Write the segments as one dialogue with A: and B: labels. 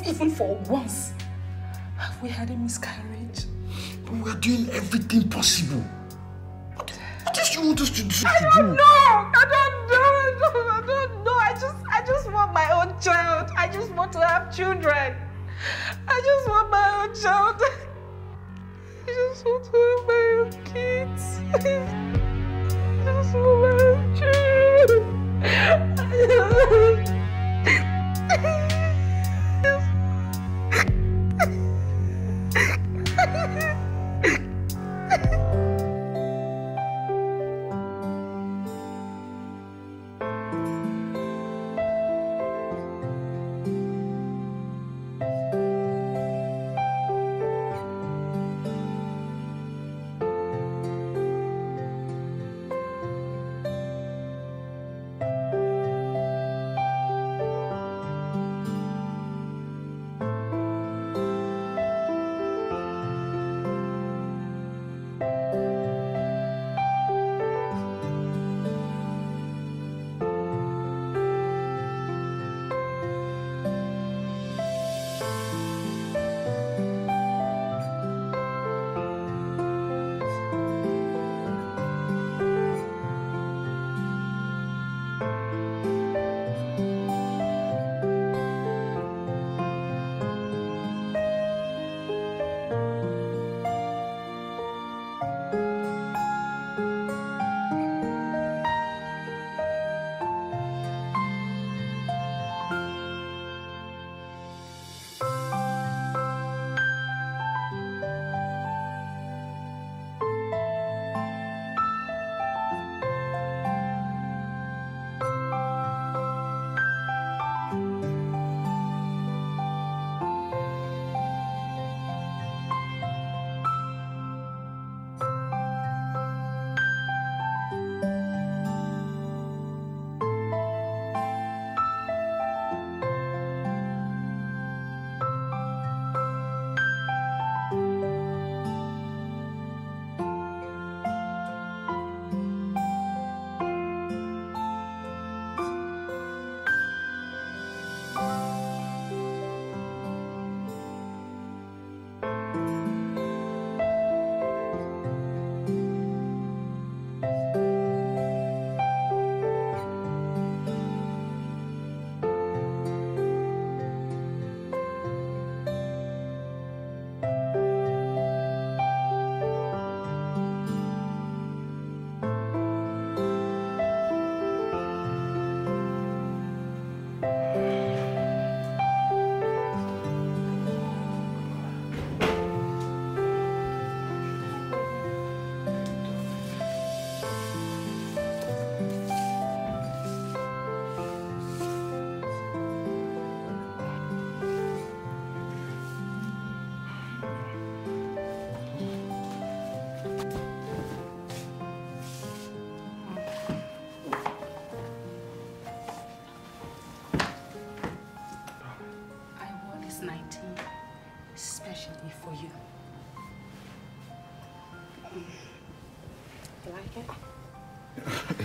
A: Not even for once have we had a miscarriage.
B: But we are doing everything possible. What, what else you want us to do?
A: I don't know. I don't know. I don't know. I just, I just want my own child. I just want to have children. I just want my own child. I just want to have my own kids. I just want my own children.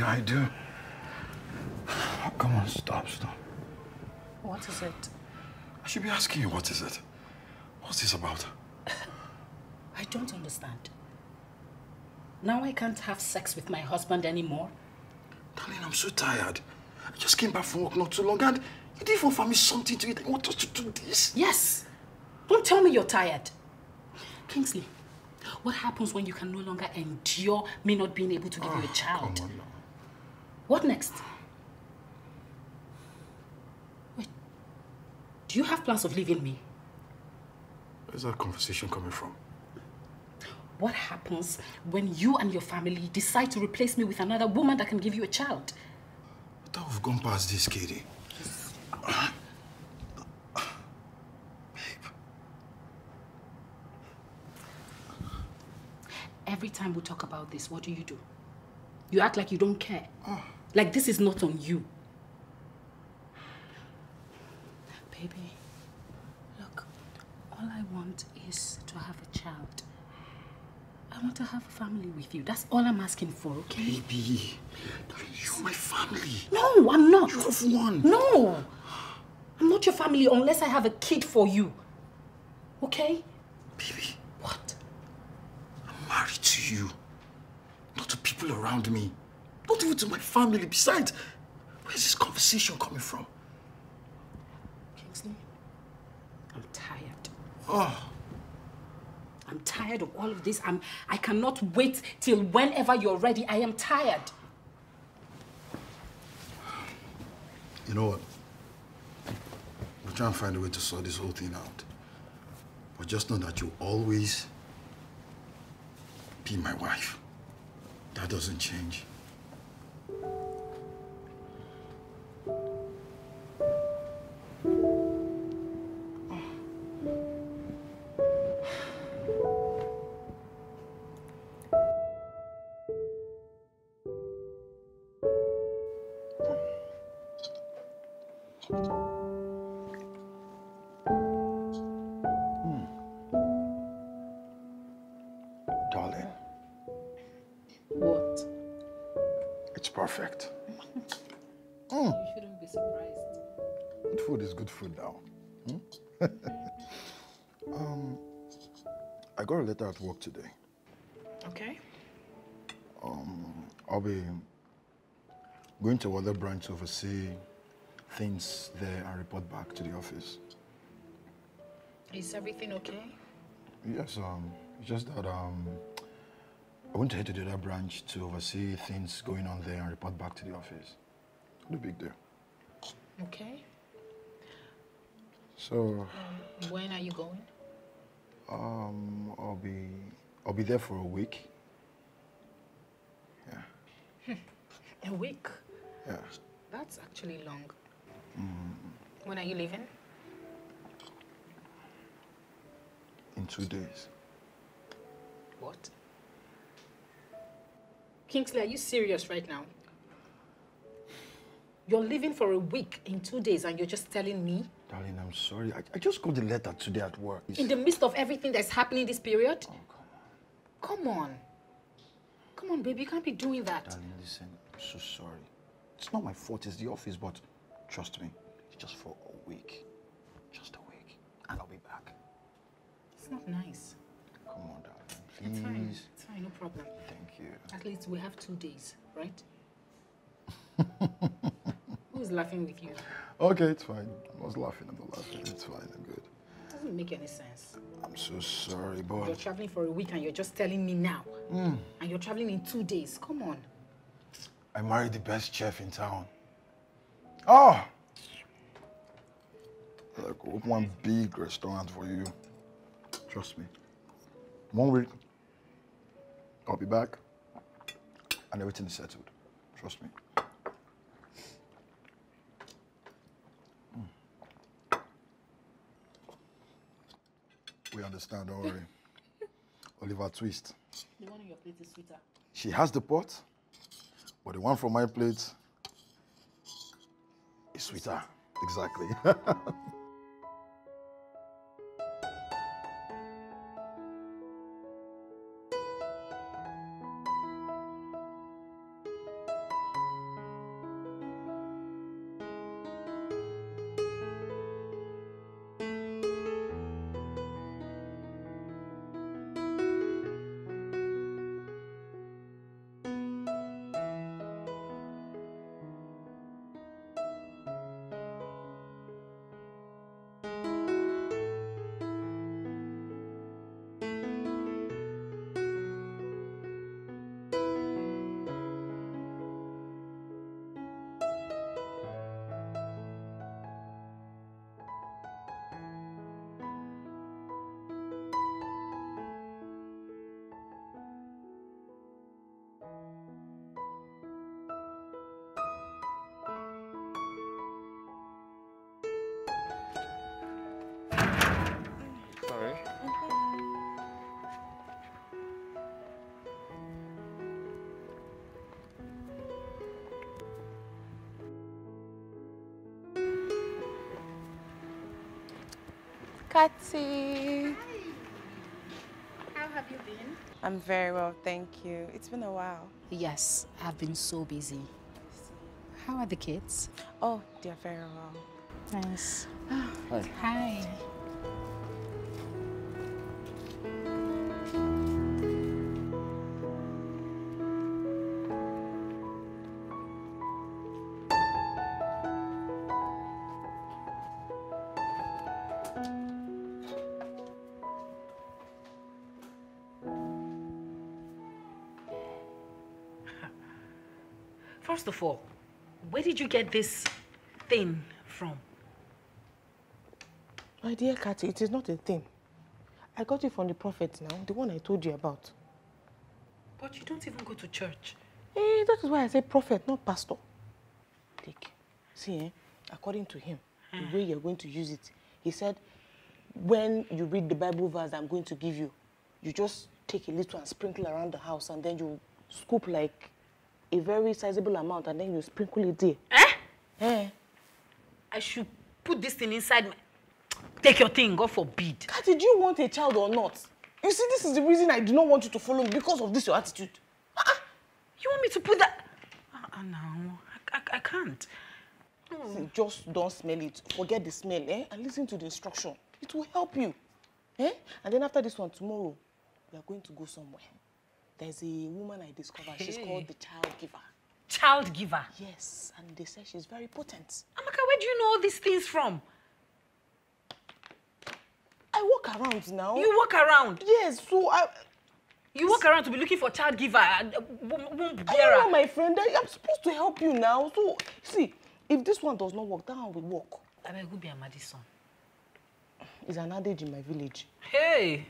B: I do. Come on, stop, stop.
A: What is it?
B: I should be asking you, what is it? What's this about?
A: I don't understand. Now I can't have sex with my husband anymore?
B: Darling, I'm so tired. I just came back from work not too long and you didn't offer me something to eat. I want us to do this.
A: Yes. Don't tell me you're tired. Kingsley, what happens when you can no longer endure me not being able to give oh, you a child?
B: Come on now.
A: What next? Wait. Do you have plans of leaving me?
B: Where's that conversation coming from?
A: What happens when you and your family decide to replace me with another woman that can give you a child?
B: I thought we've gone past this, Katie.
A: Every time we talk about this, what do you do? You act like you don't care. Ah. Like this is not on you. Baby, look, all I want is to have a child. I want to have a family with you. That's all I'm asking for, okay?
B: Baby, you're my family.
A: No, I'm not.
B: You have one.
A: No! I'm not your family unless I have a kid for you. Okay?
B: Baby,
A: What?
B: I'm married to you. Not to people around me. Not even to my family. Besides, where's this conversation coming from?
A: Kingsley, I'm tired.
B: Oh,
A: I'm tired of all of this. I'm, I cannot wait till whenever you're ready. I am tired.
B: you know what? We'll try and find a way to sort this whole thing out. But just know that you'll always be my wife. That doesn't change. Darling, it's perfect.
A: You shouldn't be surprised.
B: Good food is good food now. Hmm? um, I got a letter at work today.
A: Okay.
B: I'll be going to other branch to oversee things there and report back to the office.
A: Is everything okay?
B: Yes, um, it's just that um, I want to head to the other branch to oversee things going on there and report back to the office. No big deal.
A: Okay.
B: So,
A: When are you going?
B: um, I'll be I'll be there for a week. Yeah,
A: A week.
B: yeah.
A: That's actually long. When are you leaving?
B: In two days.
A: What? Kingsley, are you serious right now? You're leaving for a week in two days and you're just telling me?
B: Darling, I'm sorry. I, I just got the letter today at work.
A: In the midst of everything that's happening this period?
B: Oh, come on.
A: Come on. Come on, baby, you can't be doing that.
B: Darling, listen, I'm so sorry. It's not my fault, it's the office, but trust me, it's just for a week. Just a week. And I'll be back.
A: It's not nice.
B: Come on, darling.
A: It's.
B: Please.
A: Fine, no problem.
B: Thank you.
A: At least we have two days, right? Who's laughing with you?
B: Okay, it's fine. I was laughing, I'm not laughing. It's fine, I'm good.
A: It doesn't make any sense.
B: I'm so sorry,
A: boy.
B: You're
A: traveling for a week and you're just telling me now. Hmm. And you're traveling in two days. Come on.
B: I married the best chef in town. Oh! Like, open one big restaurant for you. Trust me. One week, I'll be back, and everything is settled. Trust me. Mm. We understand, don't worry. Oliver Twist.
A: The one on your plate is sweeter.
B: She has the pot, but the one from my plate is sweeter. Exactly.
C: Kati.
D: How have you been?
C: I'm very well, thank you. It's been a while.
D: Yes, I've been so busy. How are the kids?
C: Oh, they're very well.
D: Nice.
E: Hi.
D: Hi.
A: First of all, where did you get this thing from?
C: My dear Kati, it is not a thing. I got it from the prophet now, the one I told you about.
A: But you don't even go to church.
C: Eh, that is why I say prophet, not pastor. Take. See, eh, according to him, the way you're going to use it, he said, when you read the Bible verse I'm going to give you, you just take a little and sprinkle around the house and then you scoop like a very sizable amount and then you sprinkle it there.
A: Eh?
C: Eh.
A: I should put this thing inside my... Take your thing, God forbid.
C: Kati, do you want a child or not? You see, this is the reason I do not want you to follow me because of this your attitude.
A: You want me to put that... Uh, uh, no, I, I, I can't.
C: See, just don't smell it. Forget the smell, eh? And listen to the instruction. It will help you. Eh? And then after this one, tomorrow, we are going to go somewhere. There's a woman I discovered. She's called the child giver.
A: Child giver.
C: Yes, and they say she's very potent.
A: Amaka, where do you know all these things from?
C: I walk around now.
A: You walk around.
C: Yes, so I...
A: You walk around to be looking for child giver, uh, womb womb
C: I know, my friend. I- I'm supposed to help you now. So, see, if this one does not work, that one will work.
A: I beg you be Amadi's son.
C: It's an adage in my village.
A: Hey.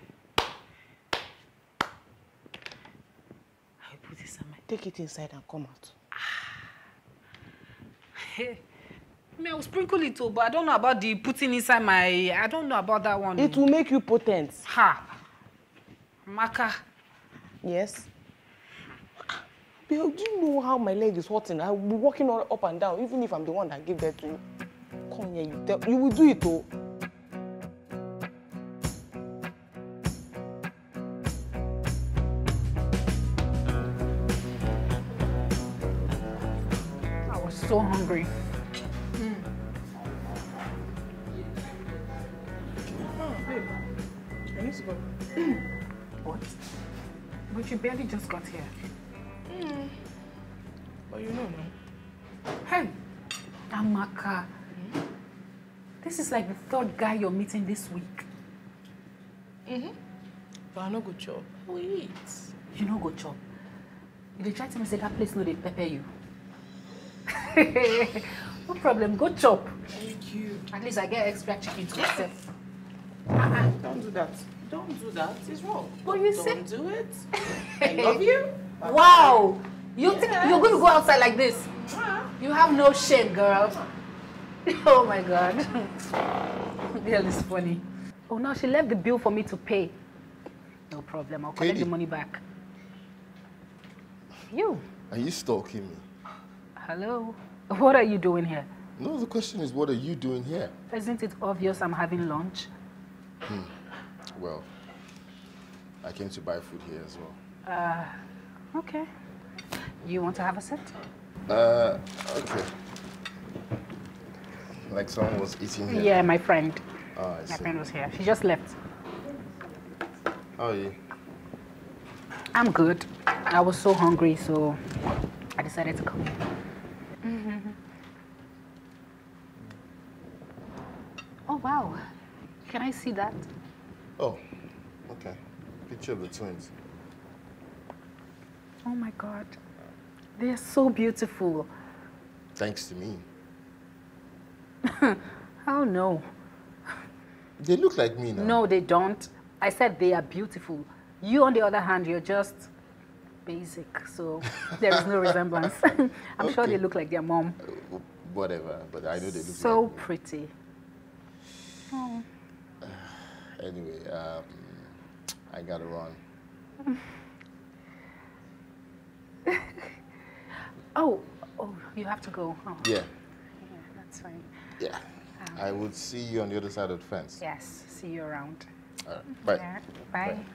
C: Take it inside and come out.
A: Hey. Me, I will sprinkle it too, but I don't know about the putting inside my... I don't know about that one.
C: It will make you potent.
A: Ha. Maka.
C: Yes. Bill, do you know how my leg is hurting? I will be walking all up and down, even if I'm the one that gave birth to you. Come here, you tell, you will do it, oh.
A: But you barely just got here. Hmm.
C: But you know now.
A: Hey, Amaka. This is like the third guy you're meeting this week. Mm-hmm.
C: But I no go chop.
A: Wait. You know go chop. You dey try to me say that place no dey pepper you. no problem, go chop.
C: Thank you.
A: At least I get extra chicken to myself.
C: Don't do that. Don't do that. It's wrong.
A: But you
C: Don't do it. I love you.
A: Wow! You think you're going to go outside like this? You have no shame, girl. Oh my God. Girl is funny. Oh, now she left the bill for me to pay. No problem. I'll collect the money back. You.
F: Are you stalking me?
A: Hello. What are you doing here?
F: No, the question is, what are you doing here?
A: Isn't it obvious I'm having lunch? Hmm.
F: Well, I came to buy food here as well.
A: Okay. You want to have a sit?
F: Uh, okay. Like someone was eating here?
A: Yeah, my friend.
F: Oh, I
A: My
F: see.
A: friend was here. She just left.
F: How are you?
A: I'm good. I was so hungry, so I decided to come. Mhm. Oh, wow. Can I see that?
F: Oh, okay. Picture of the twins.
A: Oh my God. They're so beautiful.
F: Thanks to me.
A: Oh no.
F: They look like me now.
A: No, they don't. I said they are beautiful. You, on the other hand, you're just basic, so there is no resemblance. I'm sure they look like their mom.
F: Uh, Whatever, but I know they look
A: So
F: like
A: pretty.
F: Anyway, um, I gotta run.
A: Oh, oh, you have to go. Oh,
F: Yeah,
A: that's fine.
F: yeah.
A: Um,
F: I would see you on the other side of the fence.
A: Yes, see you around.
F: All right. Bye.
A: Yeah, bye.
F: Come,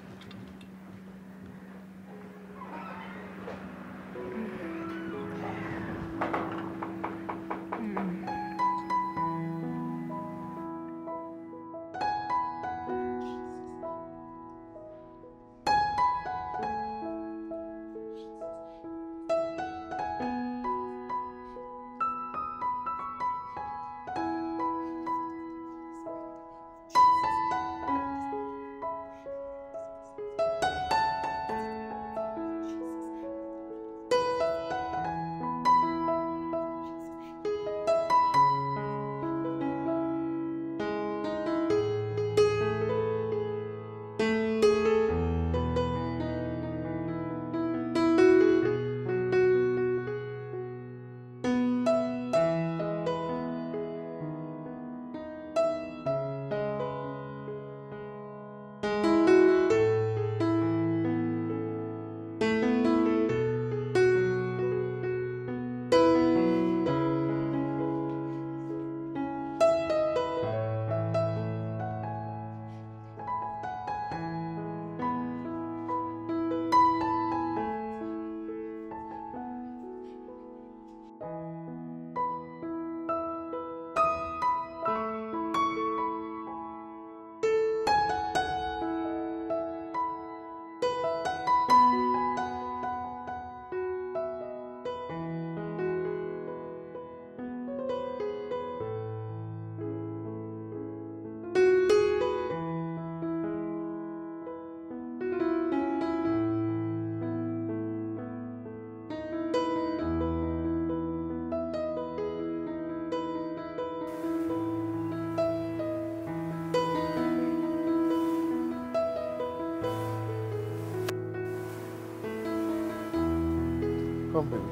F: baby.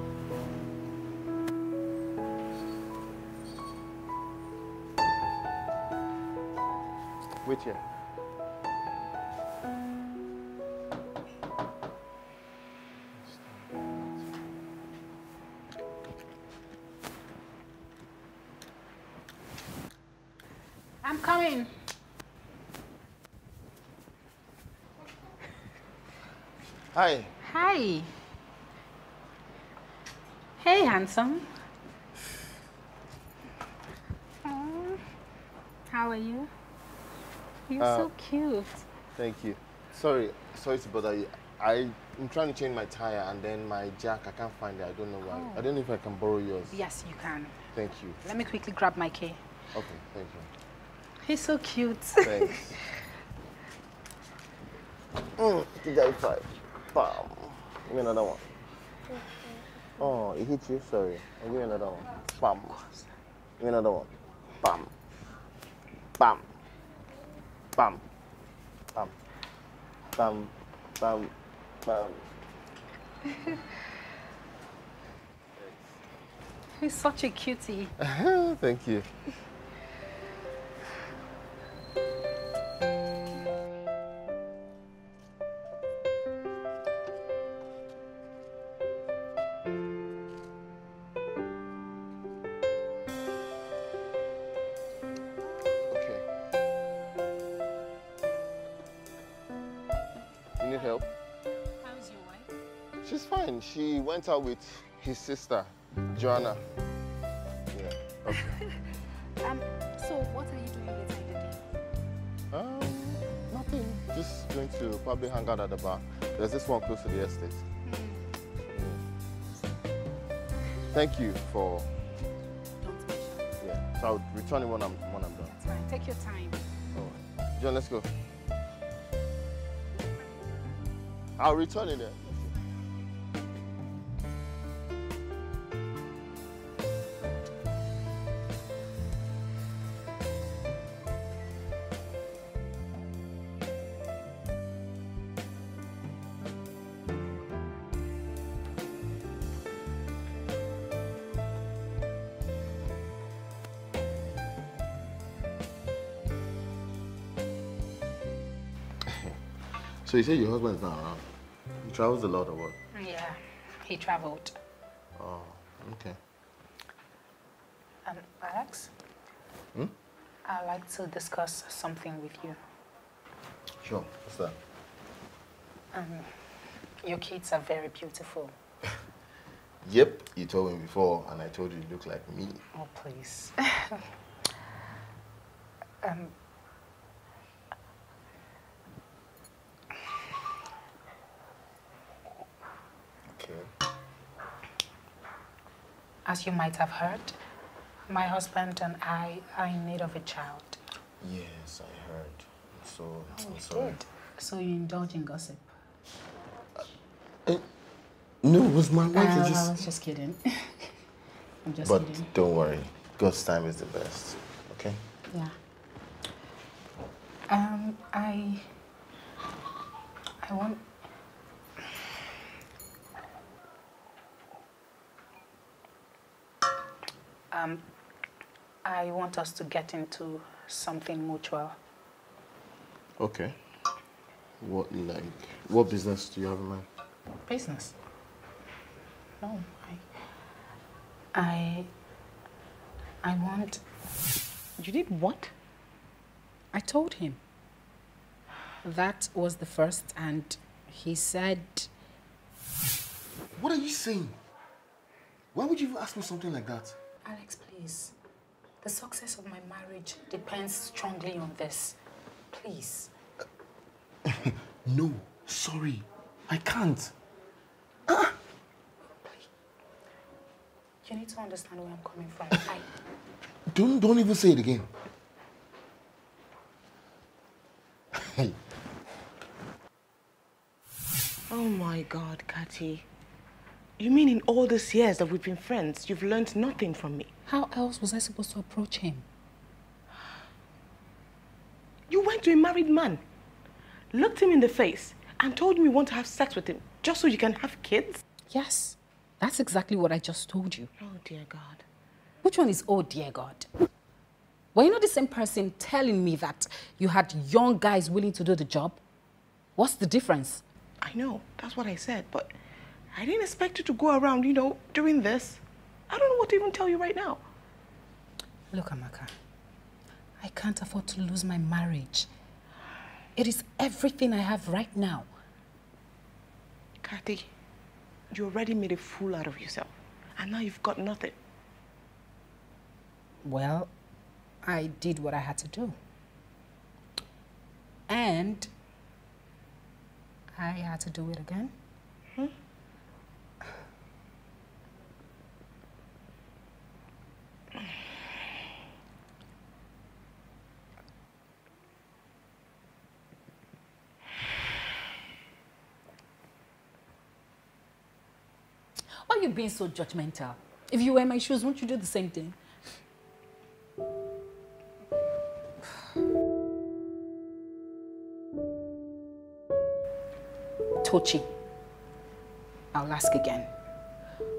F: Wait here.
A: I'm coming.
F: Hi.
A: Hi. Hey, handsome. Aw, How are you? You're
F: Uh,
A: so cute.
F: Thank you. Sorry, sorry to bother you. I, I'm trying to change my tire and then my jack, I can't find it. I don't know why. I don't know if I can borrow yours.
A: Yes, you can.
F: Thank you.
A: Let me quickly grab my key.
F: Okay, thank you.
A: He's so cute.
F: Thanks. mm, TJ five. Bam. Give me another one. Oh, it hit you? Sorry. I'll give me another one. Bam. Give me another one. Bam. Bam. Bam. Bam. Bam. Bam. Bam.
A: He's such a cutie.
F: Thank you. Went out with his sister, Joanna. Yeah. Okay.
A: Um, so what are you doing later in the day?
F: Um, nothing. Just going to probably hang out at the bar. There's this one close to the estate. Mm. Thank you for.
A: Don't mention.
F: Yeah. So I'll return it when I'm when I'm done.
A: It's fine. Take your time.
F: All right. John, let's go. I'll return it then. You say your husband's not around? He travels a lot or what?
A: Yeah, he traveled.
F: Oh, okay.
A: Um, Alex?
F: Hmm?
G: I'd like to discuss something with you.
F: Sure. What's that?
G: Your kids are very beautiful.
F: Yep, you told me before, and I told you you look like me.
G: Oh, please. um,
F: Okay.
G: As you might have heard, my husband and I are in need of a child.
F: Yes, I heard. So,
G: Oh,
F: I'm
G: you
F: sorry.
G: did? So you indulge in gossip?
F: No, it was my wife.
G: Uh, I
F: just...
G: was just kidding. I'm just
F: But
G: kidding.
F: don't worry. God's time is the best. Okay?
G: Yeah. Um, I. I want. Um, I want us to get into something mutual.
F: Okay. What, like, what business do you have in mind?
G: Business. No, I. I. I want.
C: You did what?
A: I told him. That was the first, and he said,
F: What are you saying? Why would you ask me something like that?
G: Alex, please. The success of my marriage depends strongly on this. Please.
F: No, sorry. I can't. Ah!
G: You need to understand where I'm coming from. I,
F: Don't, don't even say it again. Hey,
C: Oh my God, Kati. You mean in all these years that we've been friends, you've learned nothing from me?
A: How else was I supposed to approach him?
C: You went to a married man, looked him in the face, and told him you want to have sex with him just so you can have kids?
A: Yes, that's exactly what I just told you.
C: Oh dear God.
A: Which one is oh dear God? Were you not the same person telling me that you had young guys willing to do the job? What's the difference?
C: I know, that's what I said, but I didn't expect you to go around, you know, doing this. I don't know what to even tell you right now.
A: Look, Amaka, I can't afford to lose my marriage. It is everything I have right now.
C: Kathy, you already made a fool out of yourself, and now you've got nothing.
A: Well, I did what I had to do. And I had to do it again. Why are you being so judgmental? If you were in my shoes, wouldn't you do the same thing? Tochi, I'll ask again.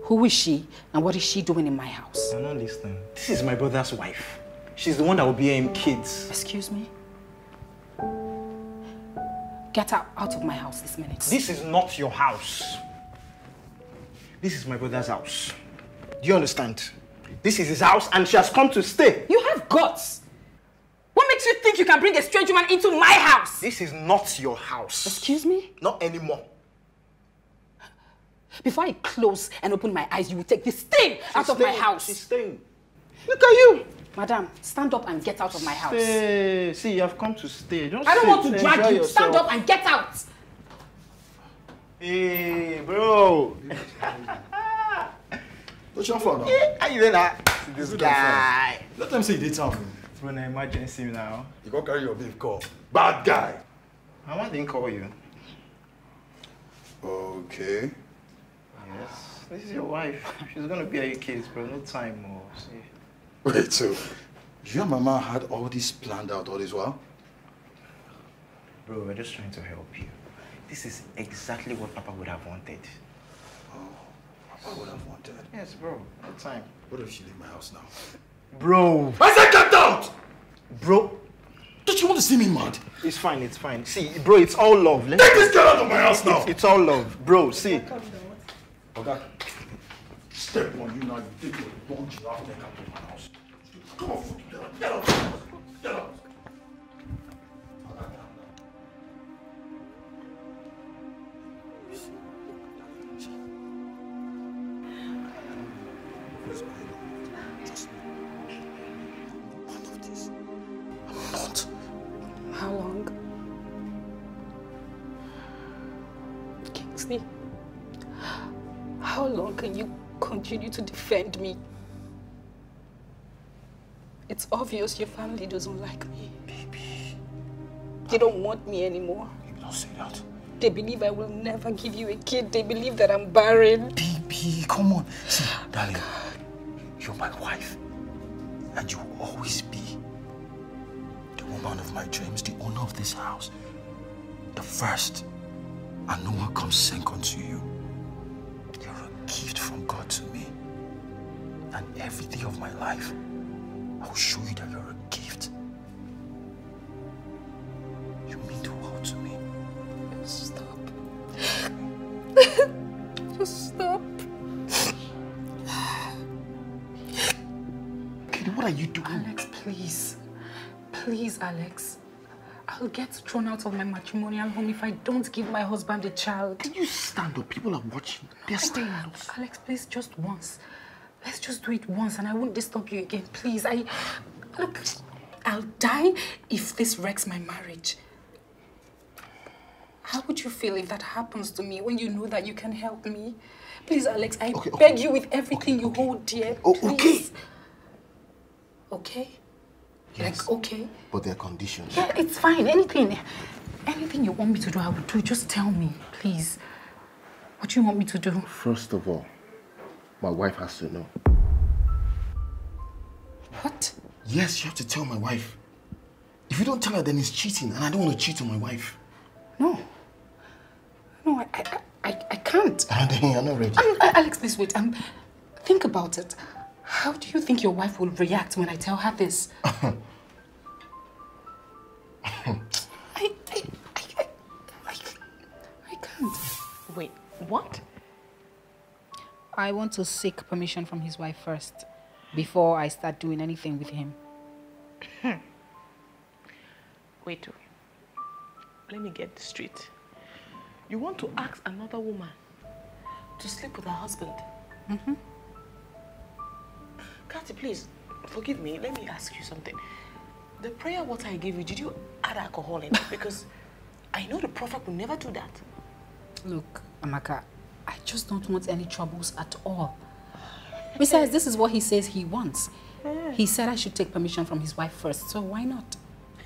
A: Who is she and what is she doing in my house?
H: I'm not listening. This is my brother's wife. She's the one that will be him kids.
A: Excuse me? Get out, out of my house this minute.
H: This is not your house. This is my brother's house. Do you understand? This is his house and she has come to stay.
A: You have guts. What makes you think you can bring a strange woman into my house?
H: This is not your house.
A: Excuse me?
H: Not anymore.
A: Before I close and open my eyes, you will take this thing out
H: She's
A: of my house.
H: She's staying. Look at you.
A: Madam, stand up and get out of my house.
H: Stay. See, you have come to stay. Just
A: I don't want to drag you. Stand up and get out.
H: Hey, bro.
B: What's your fault now?
H: How you doing ah? that? This guy.
B: Let them say you did something.
H: Through an emergency now.
B: You go carry your beef call. Bad guy.
H: Mama didn't call you.
B: Okay.
H: Yes. This is your wife. She's gonna bear your kids, bro. No time more. See.
B: Wait, so you and Mama had all this planned out all this while?
H: Bro, we're just trying to help you. This is exactly what Papa would have wanted.
B: Oh, Papa would have wanted.
H: Yes, bro. No time.
B: What if she leave my house now?
H: Bro.
B: I said get out!
H: Bro.
B: Don't you want to see me mad?
H: It's fine, it's fine. See, bro, it's all love. Let's
B: Take this girl out of my house now!
H: It's, it's all love. Bro, see.
B: Okay. Step on you now, you take your long giraffe neck out of my house. Come on, get out, get out, get Not.
A: Kingsley, how long can you continue to defend me? It's obvious your family doesn't like me.
B: Baby.
A: They don't want me anymore.
B: Baby, don't say that.
A: They believe I will never give you a kid. They believe that I'm barren.
B: Baby, come on. See, darling, you're my wife. And you will always be the woman of my dreams, the owner of this house. The first. And no one comes second to you. You're a gift from God to me. And every day of my life, I will show you that you're a gift. You mean the world to me.
A: Stop. Just stop.
B: Kitty, what are you doing?
A: Alex, please. Please, Alex. I'll get thrown out of my matrimonial home if I don't give my husband a child.
B: Can you stand up? People are watching. They're staring at us.
A: Alex, please, just once. Let's just do it once and I won't disturb you again, please. I. Look, I'll die if this wrecks my marriage. How would you feel if that happens to me when you know that you can help me? Please, Alex, I
B: Okay, okay.
A: beg you with everything you hold dear.
B: Oh, okay.
A: Okay?
F: Yes.
A: Like, okay?
F: But there are conditions.
A: Yeah, it's fine. Anything. Anything you want me to do, I will do. Just tell me, please. What do you want me to do?
F: First of all, my wife has to know.
A: What?
B: Yes, you have to tell my wife. If you don't tell her, then it's cheating, and I don't want to cheat on my wife.
A: No. No, I, I, I, I can't.
B: And then you're not ready.
A: Um, Alex, please wait. Um, think about it. How do you think your wife will react when I tell her this? I, I, I, I, I, can't.
C: Wait, what?
G: I want to seek permission from his wife first before I start doing anything with him.
C: Wait, let me get this straight. You want to ask another woman to sleep with her husband? Mm-hmm. Kathy, please, forgive me. Let me ask you something. The prayer water I gave you, did you add alcohol in it? Because I know the prophet will never do that.
G: Look, Amaka, I just don't want any troubles at all. Besides, this is what he says he wants. He said I should take permission from his wife first, so why not?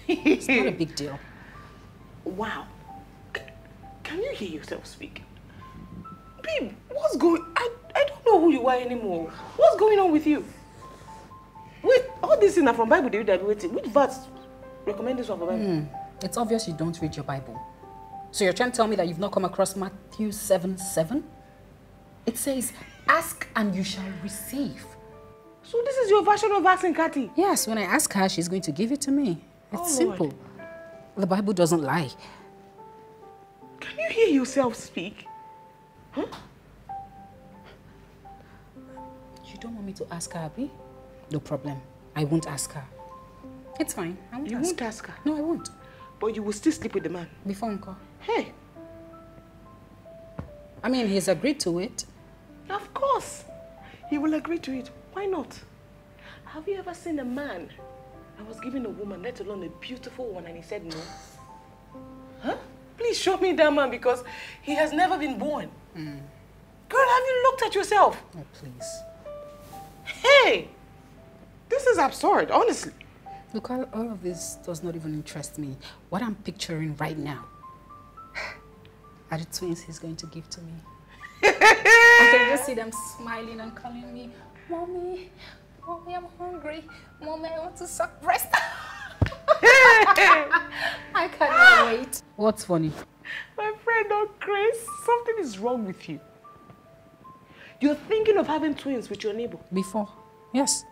G: It's not a big deal.
C: Wow. C- Can you hear yourself speak? Babe, what's going... I, I don't know who you are anymore. What's going on with you? Wait, all these things are from Bible David I've waiting. Which verse recommend this one for Bible?
G: Hmm, it's obvious you don't read your Bible. So you're trying to tell me that you've not come across Matthew 7 7? It says, Ask and you shall receive.
C: So this is your version of asking Kathy?
G: Yes, when I ask her, she's going to give it to me. It's
C: Oh,
G: simple.
C: Lord.
G: The Bible doesn't lie.
C: Can you hear yourself speak? Huh?
G: You don't want me to ask her, Abby? No problem. I won't ask her. It's fine. I won't
C: You
G: ask
C: won't
G: her.
C: ask her.
G: No, I won't.
C: But you will still sleep with the man.
G: Before Uncle.
C: Hey,
G: I mean, he's agreed to it.
C: of course. He will agree to it. Why not? Have you ever seen a man I was given a woman, let alone a beautiful one, and he said no? Huh? Please show me that man because he has never been born. Hmm. Girl, have you looked at yourself?
G: Oh, please.
C: Hey! This is absurd, honestly.
G: Look, all, all of this does not even interest me. What I'm picturing right now are the twins he's going to give to me. I can just see them smiling and calling me, Mommy, Mommy, I'm hungry. Mommy, I want to suck breast. I cannot wait. What's funny?
C: My friend, not Grace, something is wrong with you. You're thinking of having twins with your neighbor,
G: Before? Yes.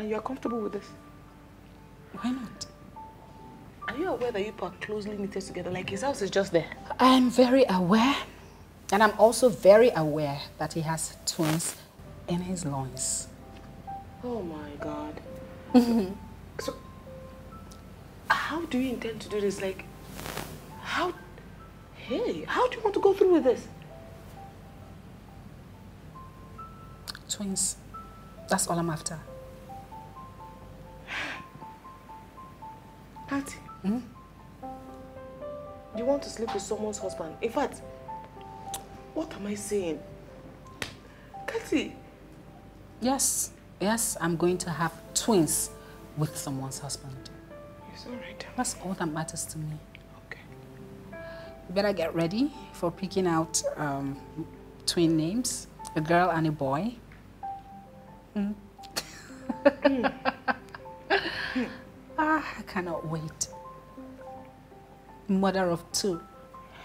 C: And you're comfortable with this.
G: Why not?
C: Are you aware that you are closely knitted together? Like his house is just there.
G: I'm very aware. And I'm also very aware that he has twins in his loins.
C: Oh my God. Mm-hmm. So, how do you intend to do this? Like, how, hey, how do you want to go through with this?
A: Twins. That's all I'm after.
C: Patty. You want to sleep with someone's husband. In fact, what am I saying? Kathy,
A: Yes, yes, I'm going to have twins with someone's husband.
C: it's all right.
A: That's all that matters to me.
C: Okay.
A: You better get ready for picking out um, twin names, a girl and a boy. Mm. ah, I cannot wait. Mother of two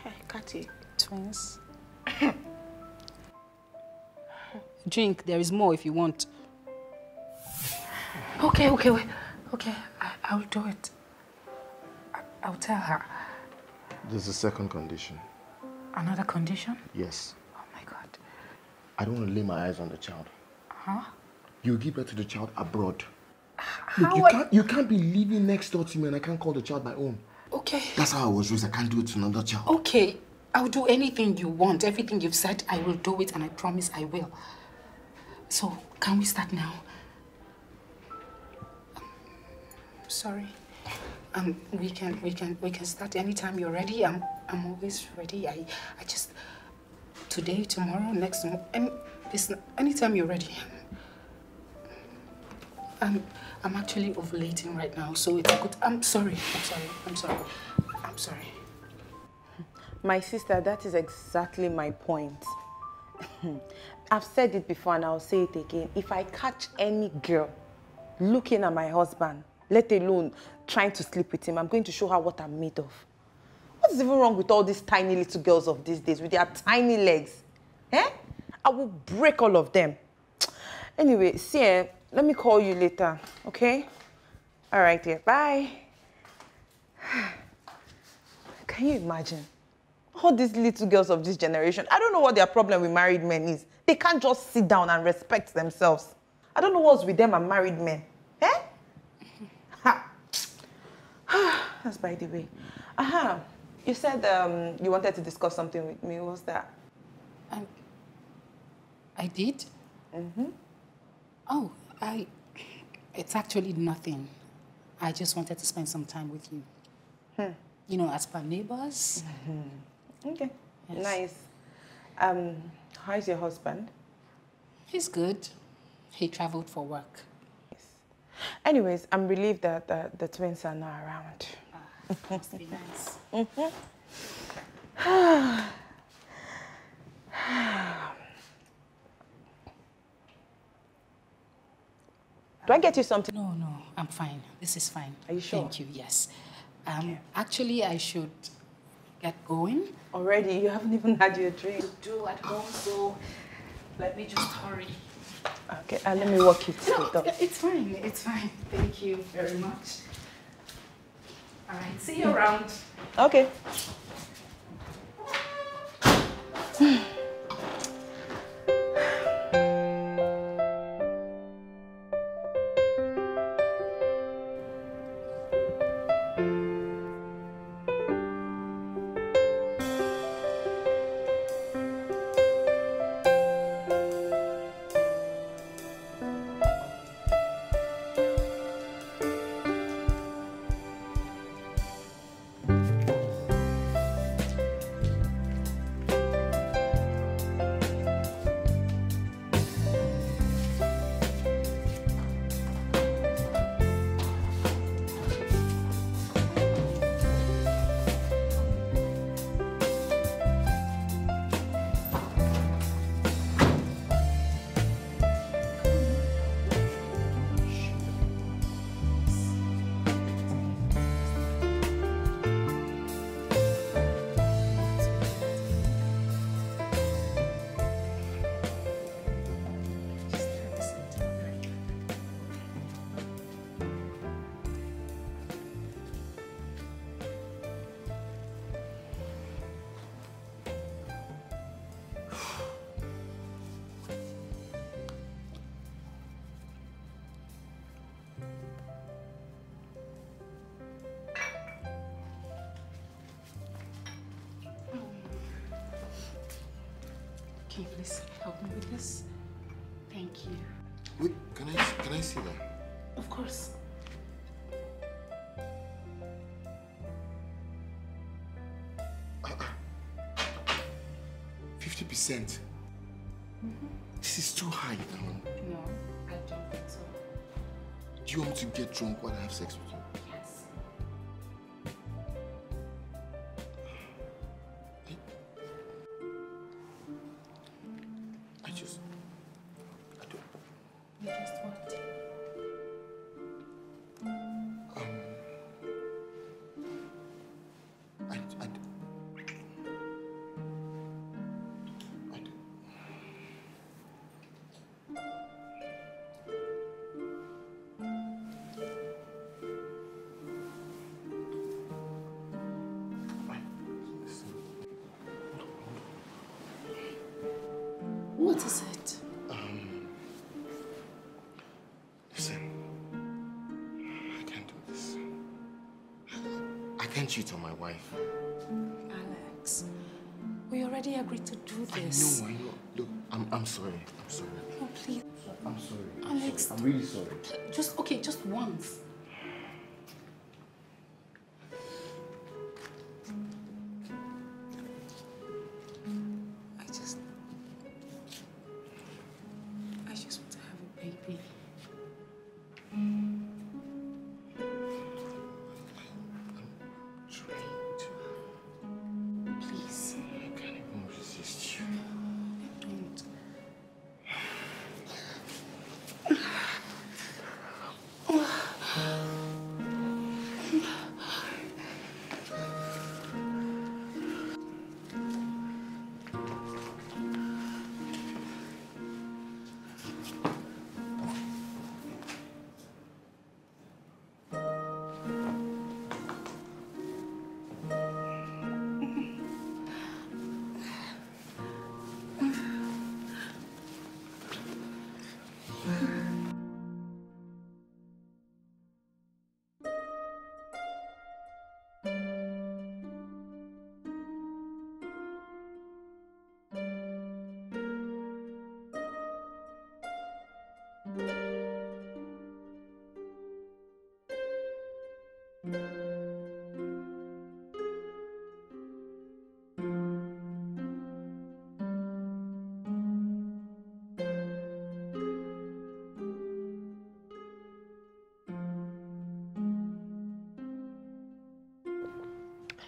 C: Hey, Kathy.
A: twins. Drink, there is more if you want. Okay, okay, wait. Okay, I, I'll do it. I, I'll tell her.
F: There's a second condition.
A: Another condition?
F: Yes.
A: Oh my God.
F: I don't want to lay my eyes on the child.
A: Huh?
F: You give birth to the child abroad.
A: How
F: Look, you
A: I-
F: can't, you can't be living next door to me and I can't call the child my own.
A: Okay.
F: That's how I was raised. I can't do it to another child.
A: Okay, I'll do anything you want. Everything you've said, I will do it, and I promise I will. So, can we start now? Sorry. Um, we can, we can, we can start anytime you're ready. I'm, I'm always ready. I, I just today, tomorrow, next month, any, listen, anytime you're ready. I'm, I'm actually ovulating right now, so it's good. I'm sorry. I'm sorry. I'm sorry. I'm sorry.
C: My sister, that is exactly my point. I've said it before and I'll say it again. If I catch any girl looking at my husband, let alone trying to sleep with him, I'm going to show her what I'm made of. What is even wrong with all these tiny little girls of these days with their tiny legs? Eh? I will break all of them. Anyway, see, eh, let me call you later, okay? All right, dear. Bye. Can you imagine? All these little girls of this generation, I don't know what their problem with married men is. They can't just sit down and respect themselves. I don't know what's with them and married men. Eh? Ha. That's by the way. Aha. Uh -huh. You said um, you wanted to discuss something with me. What's that?
A: Um, I did? Mm-hmm. Oh, I. It's actually nothing. I just wanted to spend some time with you. You know, as per neighbors.
C: Okay.
A: Yes.
C: Nice. Um, how's your husband?
A: He's good. He traveled for work. Yes.
C: Anyways, I'm relieved that uh, the twins are not around.
A: Must be nice.
C: Do I get you something?
A: No, no, I'm fine. This is fine.
C: Are you sure?
A: Thank you, yes. Um, Actually, I should get going.
C: Already, you haven't even had your drink.
A: You do at home, so let me just hurry.
C: Okay, uh, let me walk you to
A: No,
C: the door.
A: it's fine. It's fine. Thank you very much. All right, see you around.
C: Okay.
A: Can you please help me with this? Thank you.
F: Wait, can I can I see that?
A: Of course.
F: Fifty percent. Mm-hmm. This is too high now.
A: No, I don't think so.
F: Do you want me to get drunk while I have sex with you? Sorry. I'm sorry.
A: No, please.
F: I'm sorry. I'm
A: Alex.
F: sorry. I'm really sorry.
A: Just, okay,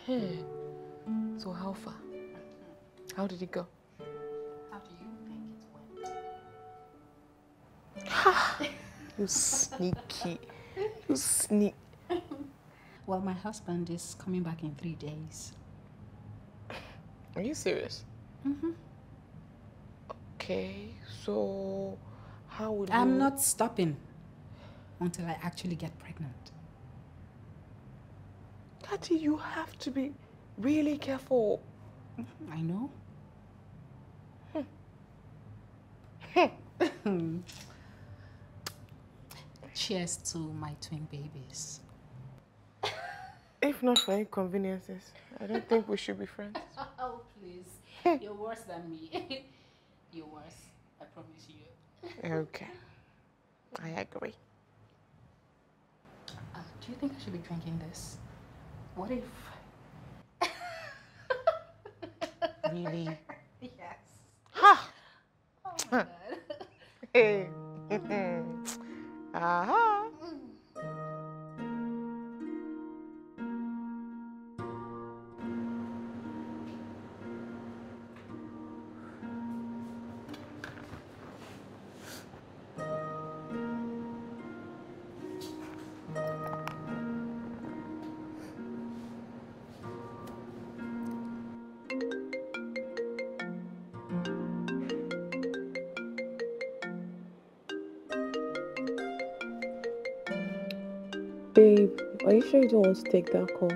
C: Hey. So how far? How did it go?
A: How do you think it went?
C: You sneaky. You sneak.
A: Well, my husband is coming back in three days.
C: Are you serious?
A: Mm-hmm.
C: Okay, so how will
A: I'm
C: you...
A: not stopping until I actually get pregnant.
C: Daddy, you have to be really careful.
A: I know. Cheers to my twin babies.
C: If not for inconveniences, I don't think we should be friends.
A: Oh, please. You're worse than me. You're worse. I promise you.
C: Okay. I agree.
A: Uh, do you think I should be drinking this? What if?
C: Really? Babe, are you sure you don't want to take that call?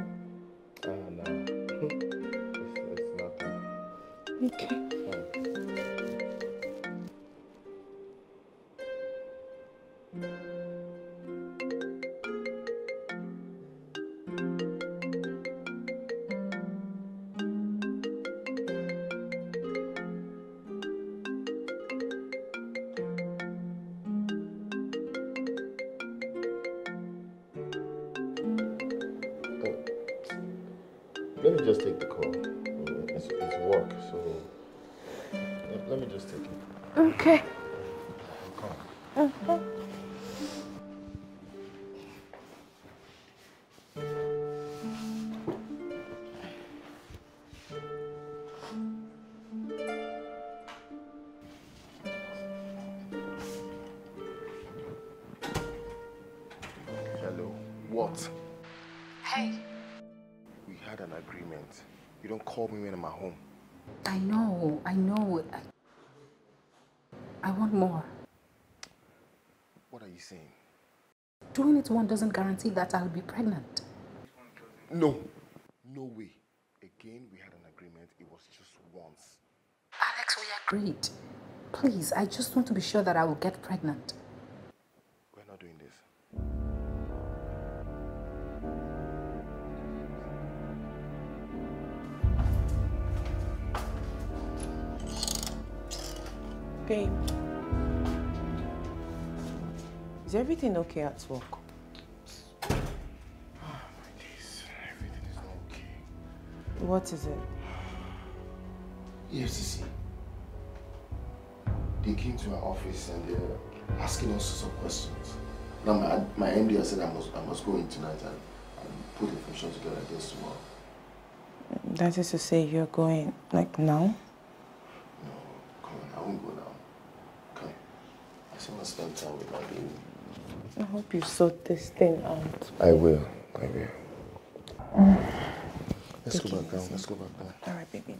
A: One doesn't guarantee that I'll be pregnant.
F: No. No way. Again, we had an agreement. It was just once.
A: Alex, we agreed. Please, I just want to be sure that I will get pregnant.
F: We're not doing this.
C: Babe. Is everything okay at work? What is it?
F: EFCC. They came to our office and they're asking us some questions. Now my, my MD has said I must, I must go in tonight and, and put information together against tomorrow.
C: That is to say you're going, like, now?
F: No, come on, I won't go now. Come. I just want to spend time with my baby.
C: I hope you sort this thing out.
F: I will. I will. Let's go
C: it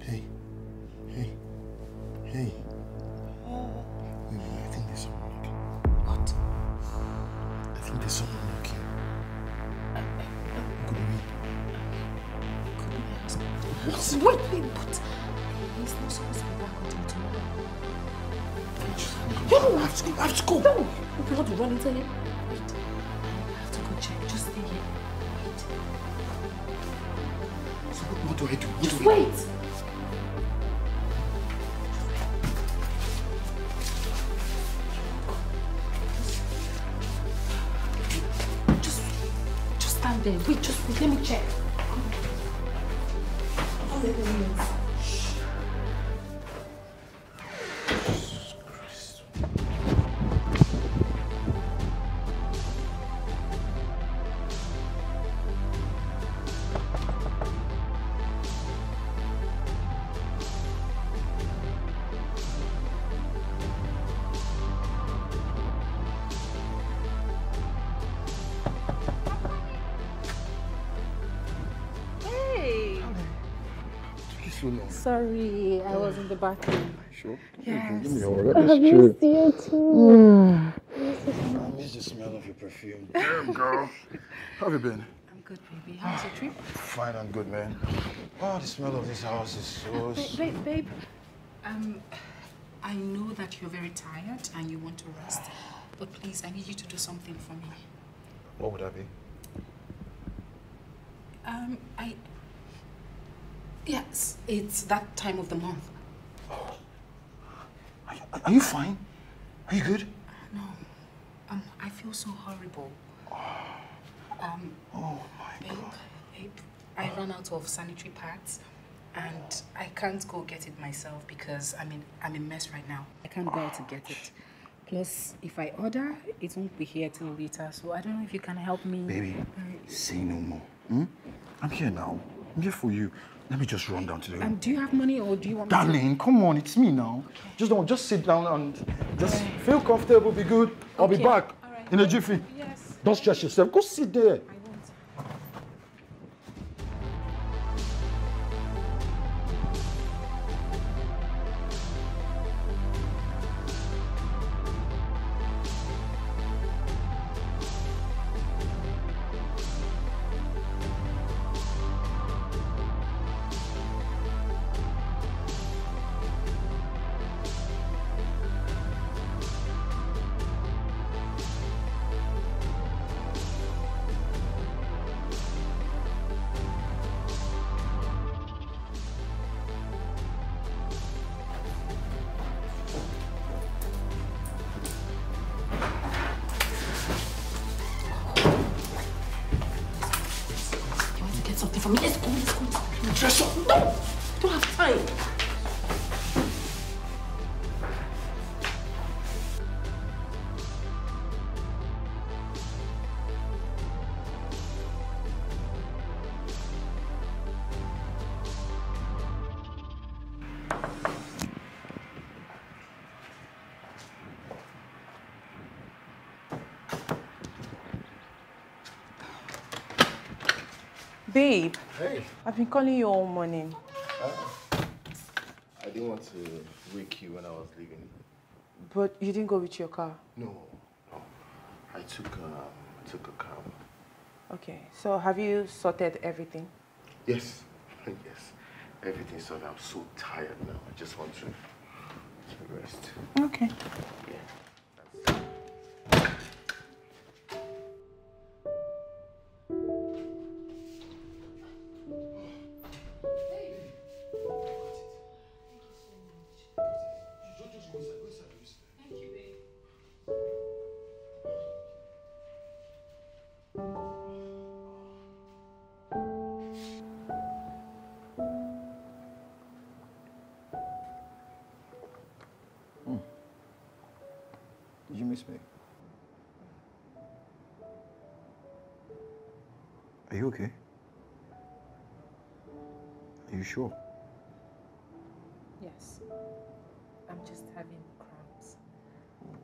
F: Hey. Hey.
C: Hey.
F: Wait, wait, I think
C: there's someone knocking. What? I
B: think there's someone knocking. Could be.
A: Could be my husband. What? Wait, What? but he's not supposed to be back until tomorrow.
B: You don't have to, have to go.
A: No, we have to run into him. Sorry, I was in the bathroom.
B: Sure.
A: Yes.
B: Give me your wallet. That's true.
A: you too.
B: I miss the smell of your perfume. Damn, girl. How have you been?
A: I'm good, baby. How's your trip?
B: Fine and good, man. Oh, the smell of this house is so...
A: Babe, babe, babe. Um, I know that you're very tired and you want to rest, but please, I need you to do something for me.
B: What would that be?
A: Um, I. Yes, it's that time of the month.
B: Are you, are you fine? Are you good?
A: No, um, I feel so horrible. Um,
B: Oh, my
A: babe,
B: God.
A: babe, I ran out of sanitary pads, and I can't go get it myself because I'm in I'm in mess right now. I can't go out to get it. Plus, if I order, it won't be here till later. So I don't know if you can help me.
B: Baby, say no more. Hmm? I'm here now. I'm here for you. Let me just run down to the
A: Um, do you have money or do you want me to?
B: Darling, come on, it's me now. Just don't, just sit down and just feel comfortable, be good. I'll be back
A: right.
B: in a jiffy.
A: Yes.
B: Don't stress yourself. Go sit there.
A: I
F: Hey.
C: I've been calling you all morning.
F: I didn't want to wake you when I was leaving.
C: But you didn't go with your car.
F: No, no. I took um, I took a cab.
C: Okay, so have you sorted everything?
F: Yes, yes. Everything's sorted. I'm so tired now. I just want to, to rest.
C: Okay.
F: Yeah.
B: You okay? Are you sure?
A: Yes. I'm just having cramps.
B: Oh,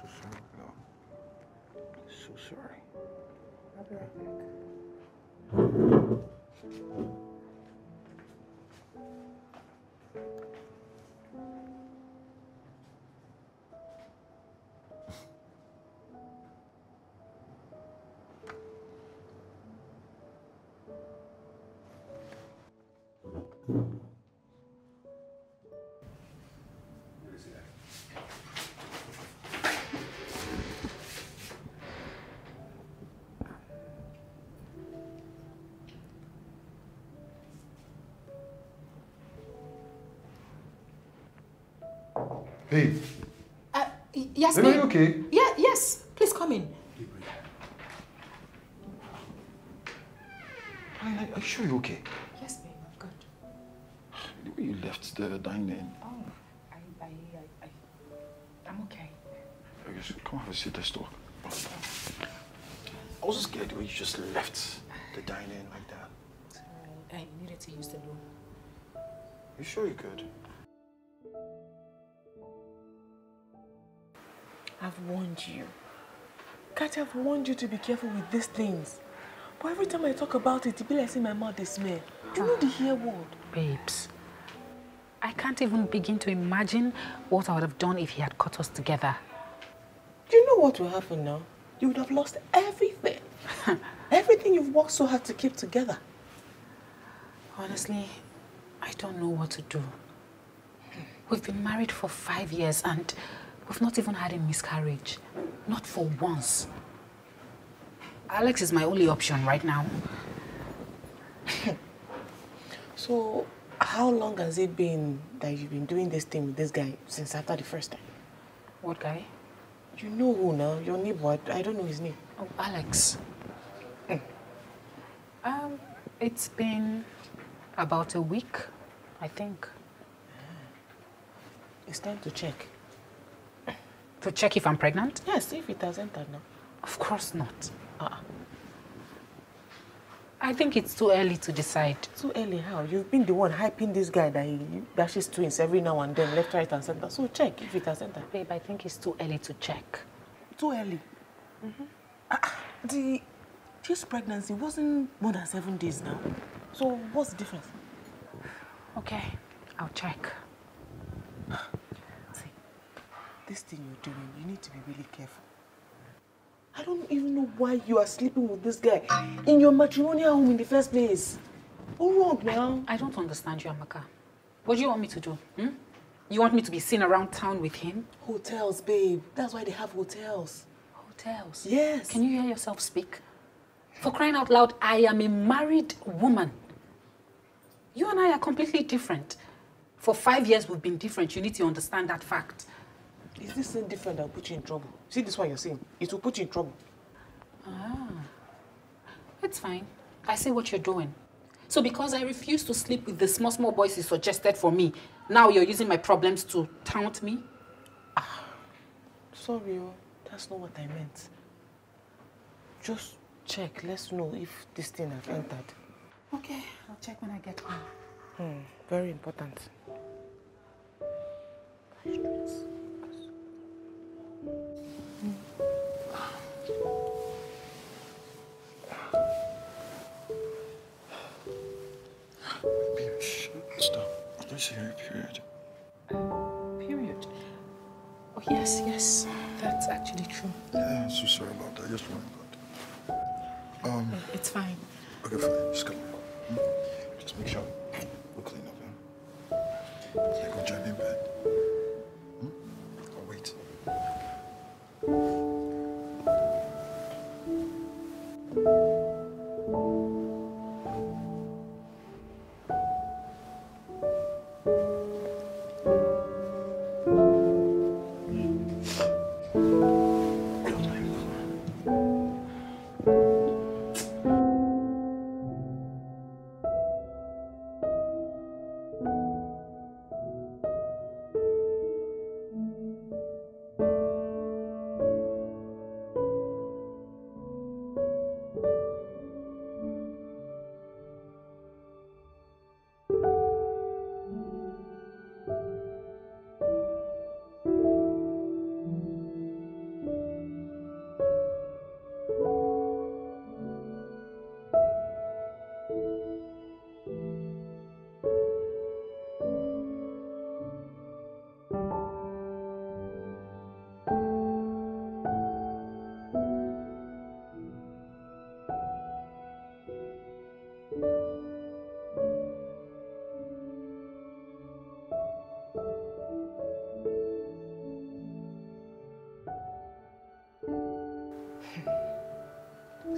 B: so sorry, girl. So sorry.
A: I'll be right back.
B: Hey,
A: Uh, yes,
B: Babe, are you okay?
A: Yeah, yes. Please come in.
B: I, are you sure you're okay?
A: Yes, babe. I'm good.
B: The way you left the dining.
A: Oh, I, I, I, I, I'm okay.
B: I guess come have a seat. Let's talk. I was scared the way you just left the dining like that.
A: Sorry, I needed to use the loo.
B: You sure you're good?
C: I've warned you. Katya, I've warned you to be careful with these things. But every time I talk about it, it be like saying my mouth is smell. You know ah. the hear word.
A: Babes, I can't even begin to imagine what I would have done if he had caught us together.
C: Do you know what will happen now? You would have lost everything. everything you've worked so hard to keep together.
A: Honestly, I don't know what to do. We've been married for five years and we've not even had a miscarriage. Not for once. Alex is my only option right now.
C: So, how long has it been that you've been doing this thing with this guy since after the first time?
A: What guy?
C: You know who now? Your neighbor. I, don't know his name.
A: Oh, Alex. Um, it's been about a week, I think.
C: It's time to check.
A: To check if I'm pregnant?
C: Yes, if it has entered now.
A: Of course not.
C: Uh-uh.
A: I think it's too early to decide.
C: Too early how? You've been the one hyping this guy that he dashes twins every now and then, left, right, and center. So check if it has entered.
A: Babe, I think it's too early to check.
C: Too early. Mm-hmm. Ah, the this pregnancy wasn't more than seven days now. So what's the difference?
A: Okay, I'll check.
C: Ah. This thing you're doing, you need to be really careful. I don't even know why you are sleeping with this guy in your matrimonial home in the first place. What's wrong now?
A: I don't understand you, Amaka. What do you want me to do? Hmm? You want me to be seen around town with him?
C: Hotels, babe. That's why they have hotels.
A: Hotels?
C: Yes.
A: Can you hear yourself speak? For crying out loud, I am a married woman. You and I are completely different. For five years, we've been different. You need to understand that fact.
C: Is this thing different that will put you in trouble? See this one you're saying? It will put you in trouble. Ah.
A: It's fine. I see what you're doing. So because I refuse to sleep with the small, small boys you suggested for me, now you're using my problems to taunt me? Ah.
C: Sorry, oh, that's not what I meant. Just check. Let's know if this thing has entered.
A: Okay, I'll check when I get home.
C: Hmm, very important.
B: I your period.
A: Period. Oh, yes, yes. That's actually true.
B: Yeah, I'm so sorry about that. Just worry about it. Um,
A: It's fine.
B: okay, fine. Just come. Just make sure we clean up, yeah? Yeah, go jump in bed.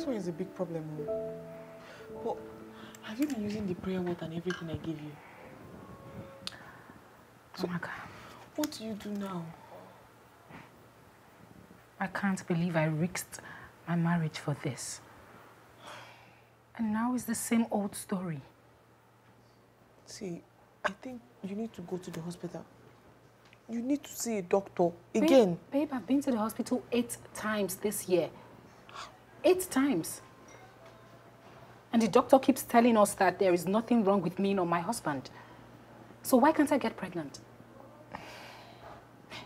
C: This one is a big problem. oh. But have you been using the prayer water and everything I give you?
A: Oh Amaka,
C: What do you do now?
A: I can't believe I risked my marriage for this. And now it's the same old story.
C: See, I think you need to go to the hospital. You need to see a doctor again.
A: Babe, babe, I've been to the hospital eight times this year. Eight times. And the doctor keeps telling us that there is nothing wrong with me nor my husband. So why can't I get pregnant?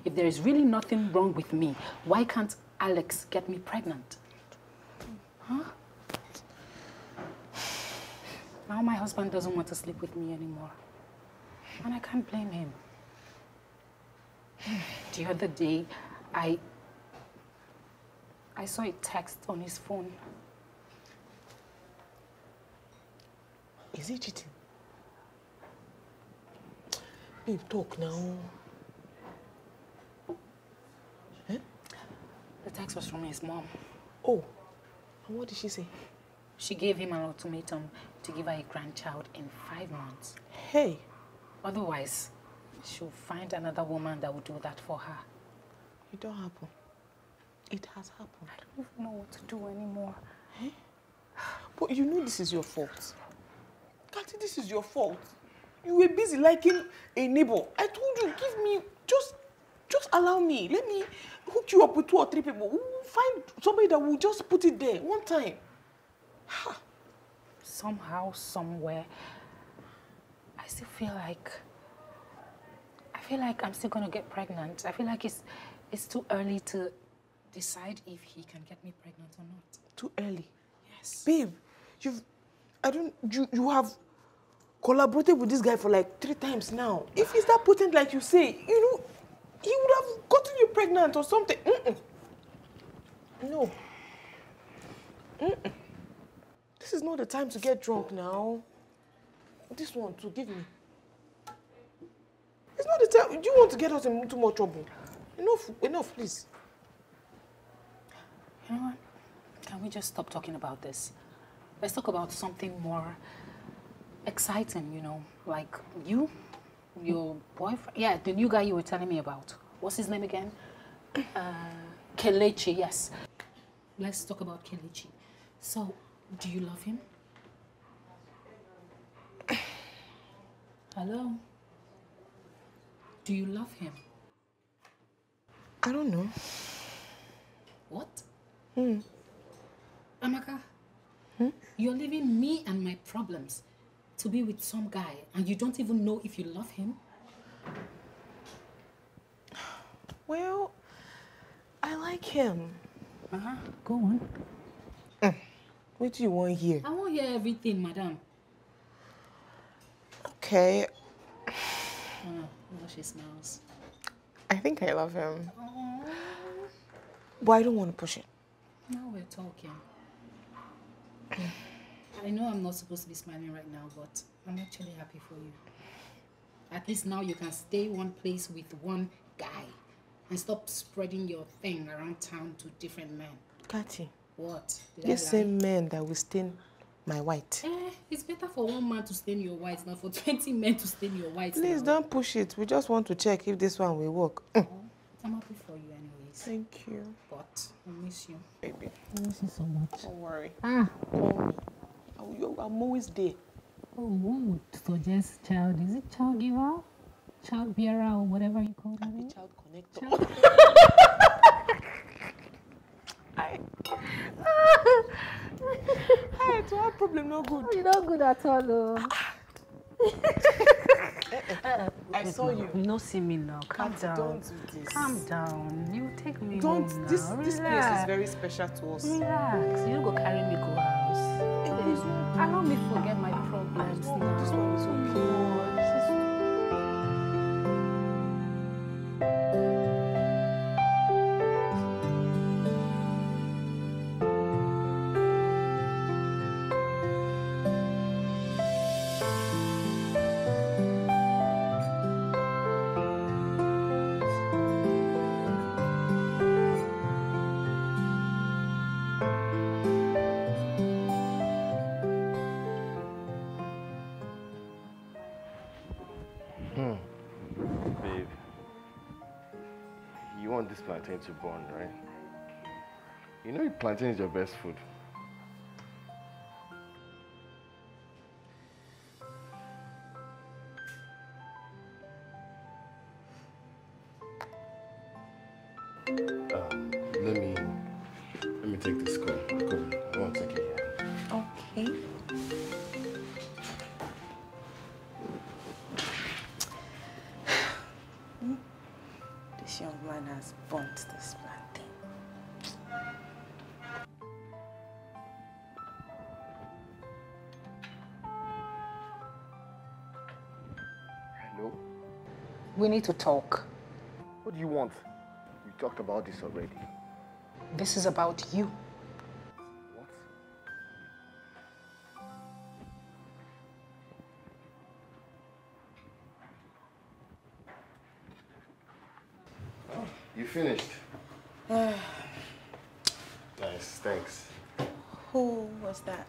A: If there is really nothing wrong with me, why can't Alex get me pregnant? Huh? Now my husband doesn't want to sleep with me anymore. And I can't blame him. The other day, I I saw a text on his phone.
C: Is he cheating? Babe, talk now. Eh?
A: The text was from his mom.
C: Oh, and what did she say?
A: She gave him an ultimatum to give her a grandchild in five months.
C: Hey,
A: Otherwise, she'll find another woman that will do that for her.
C: it don't happen. It has happened.
A: I don't even know what to do anymore. Eh?
C: But you know this is your fault. Kathy, this is your fault. You were busy liking a neighbor. I told you, give me, just, just allow me. Let me hook you up with two or three people. We'll find somebody that will just put it there one time.
A: Somehow, somewhere, I still feel like I feel like I'm still gonna get pregnant. I feel like it's it's too early to decide if he can get me pregnant or not.
C: Too early.
A: Yes.
C: Babe, you've, I don't, you, you have collaborated with this guy for like three times now. If he's that potent like you say, you know, he would have gotten you pregnant or something. Mm-mm. No. Mm-mm. This is not the time to get drunk now. This one too, give me. It's not the time. Do you want to get us in too much trouble? Enough, enough, please.
A: You know what? Can we just stop talking about this? Let's talk about something more exciting, you know, like you, your boyfriend. Yeah, the new guy you were telling me about. What's his name again? Uh, Kelechi, yes. Let's talk about Kelechi. So, do you love him? Hello? Do you love him?
C: I don't know.
A: What? Hmm. Amaka, you're leaving me and my problems to be with some guy and you don't even know if you love him?
C: Well, I like him.
A: Uh-huh. Go on. Mm.
C: What do you want here?
A: I won't hear everything, madam.
C: Okay,
A: Oh, she smells.
C: I think I love him. But I don't want to push it.
A: Now we're talking. I know I'm not supposed to be smiling right now, but I'm actually happy for you. At least now you can stay one place with one guy and stop spreading your thing around town to different men.
C: Kati,
A: What? Did
C: same men that will stain my white.
A: Eh, it's better for one man to stain your white than for 20 men to stain your white.
C: Please
A: now.
C: don't push it. We just want to check if this one will work. Mm.
A: I'm happy for you anyways.
C: Thank you,
A: But I miss you.
C: baby.
A: I miss you so much.
C: Don't worry.
A: Ah,
C: Call me. I'm always there.
A: oh, who would suggest child? Is it child giver? Child bearer or whatever you call it?
C: child connector. I, I to have problem no good.
G: You're not good at all, though.
C: I saw you.
A: Don't see me now. Calm down.
C: Don't do this.
A: Calm down. You take me
C: Don't.
A: home
C: This
A: now.
C: this place is
A: Relax.
C: very special to us.
A: Relax. You go carry me go house.
C: Please,
A: Allow me forget my problems now.
C: This one is
F: to burn, right? You know plantain is your best food.
A: Need to talk.
F: What do you want? We talked about this already.
A: This is about you.
F: What? You finished? nice, thanks.
C: Who was that?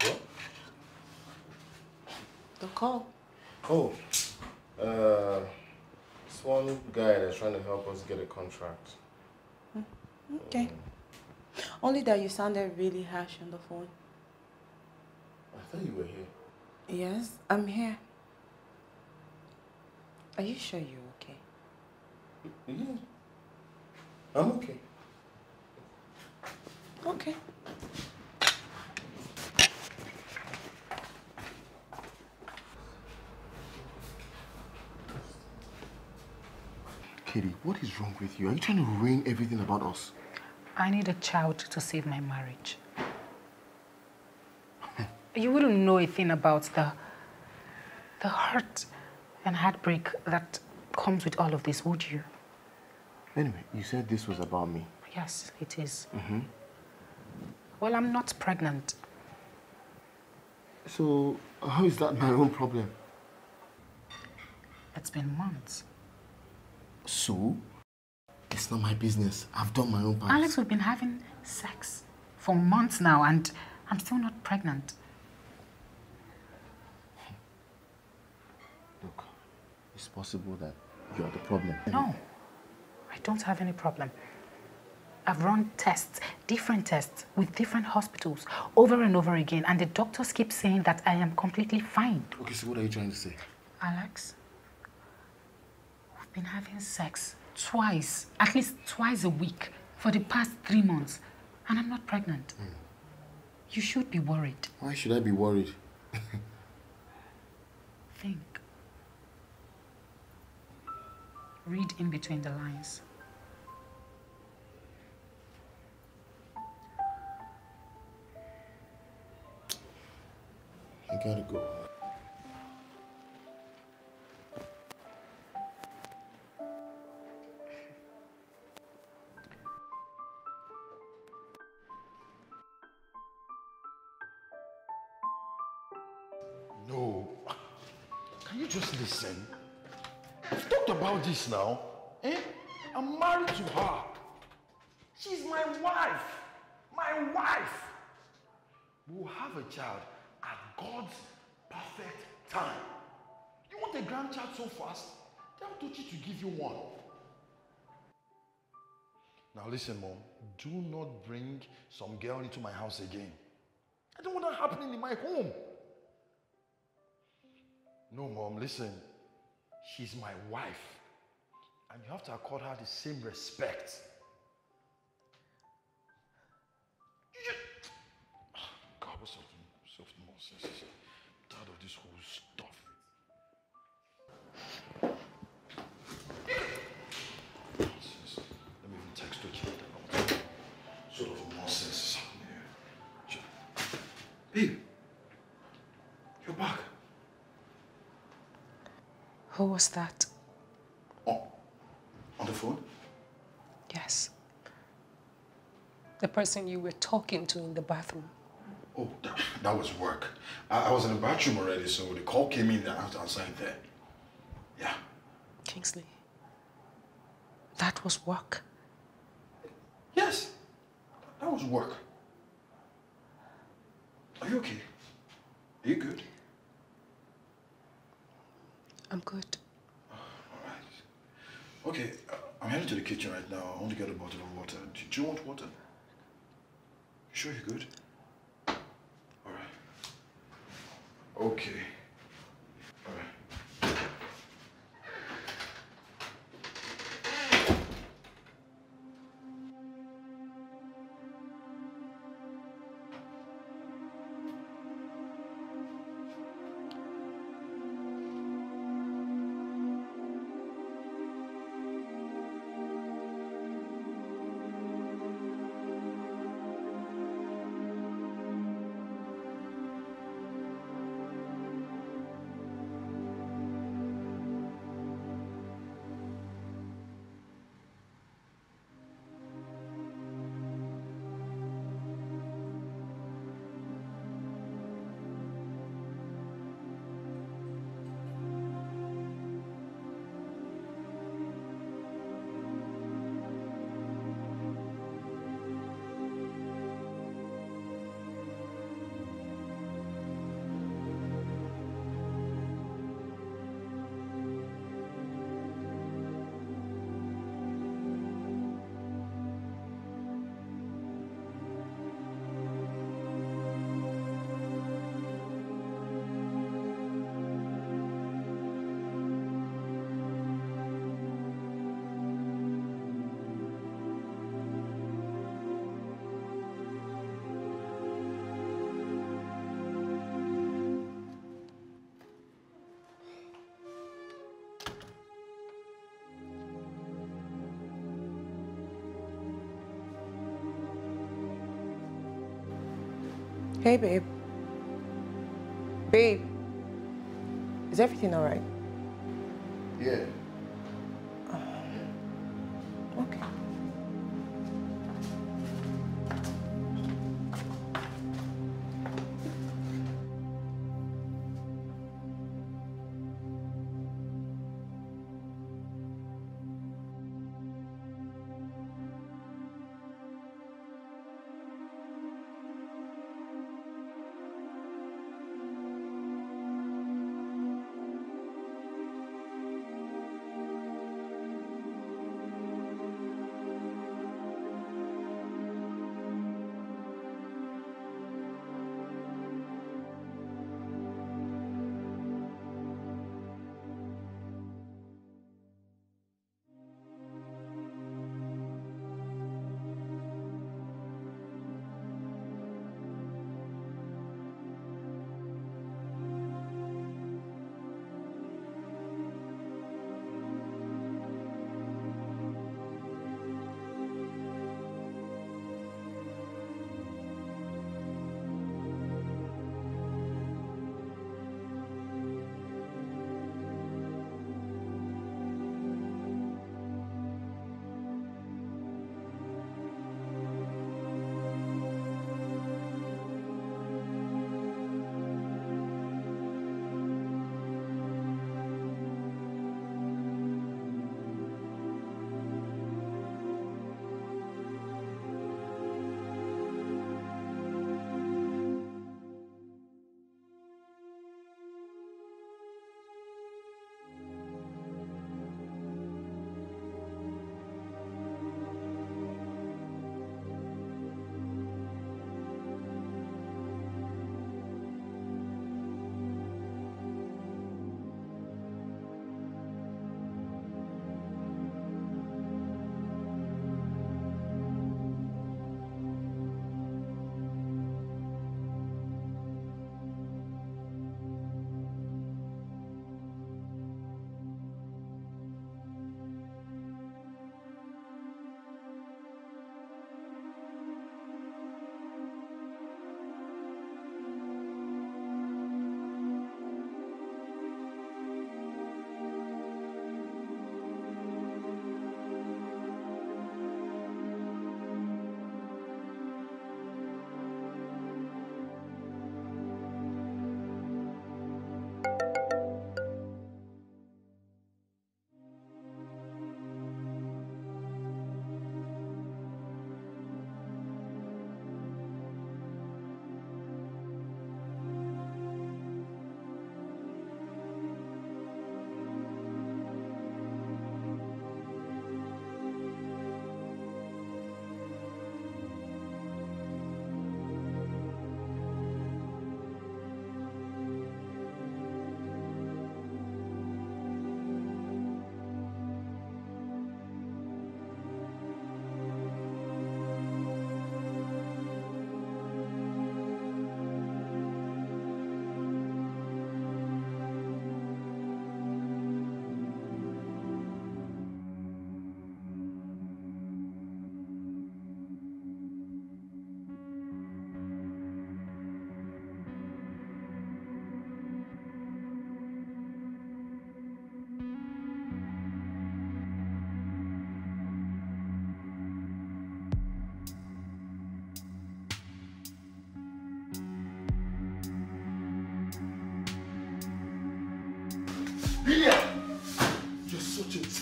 F: What?
C: The call.
F: Oh, uh, one guy that's trying to help us get a contract.
C: Mm, okay. Mm. Only that you sounded really harsh on the phone.
F: I thought you were here.
C: Yes, I'm here. Are you sure you're okay?
F: Yeah. I'm okay.
C: Okay.
F: Kitty, what is wrong with you? Are you trying to ruin everything about us?
A: I need a child to save my marriage. you wouldn't know a thing about the, the hurt and heartbreak that comes with all of this, would you?
F: Anyway, you said this was about me.
A: Yes, it is.
F: Mm-hmm.
A: Well, I'm not pregnant.
F: So, how is that my own problem?
A: It's been months.
F: So? It's not my business. I've done my own part.
A: Alex, we've been having sex for months now, and I'm still not pregnant.
F: Look, it's possible that you're the problem.
A: No, I don't have any problem. I've run tests, different tests, with different hospitals over and over again, and the doctors keep saying that I am completely fine.
F: Okay, so what are you trying to say?
A: Alex, been having sex twice, at least twice a week, for the past three months, and I'm not pregnant. Hmm. You should be worried.
F: Why should I be worried?
A: Think. Read in between the lines.
F: I gotta go.
B: Listen? We've talked about this now. Eh? I'm married to her. She's my wife. My wife. We'll have a child at God's perfect time. You want a grandchild so fast? Tell Tochi to give you one. Now listen, mom. Do not bring some girl into my house again. I don't want that happening in my home. No, mom, listen. She's my wife. And you have to accord her the same respect.
I: Who was that?
B: Oh, on the phone?
I: Yes. The person you were talking to in the bathroom.
B: Oh, that, that was work. I, I was in the bathroom already, so the call came in and I answer it there. Yeah.
I: Kingsley. That was work.
B: Yes. That was work. Are you okay? Are you good?
I: I'm good.
B: All right. Okay, I'm heading to the kitchen right now. I want to get a bottle of water. Do, you want water? You sure you're good? All right. Okay.
C: Hey, babe. Babe, is everything all right?
B: Yeah.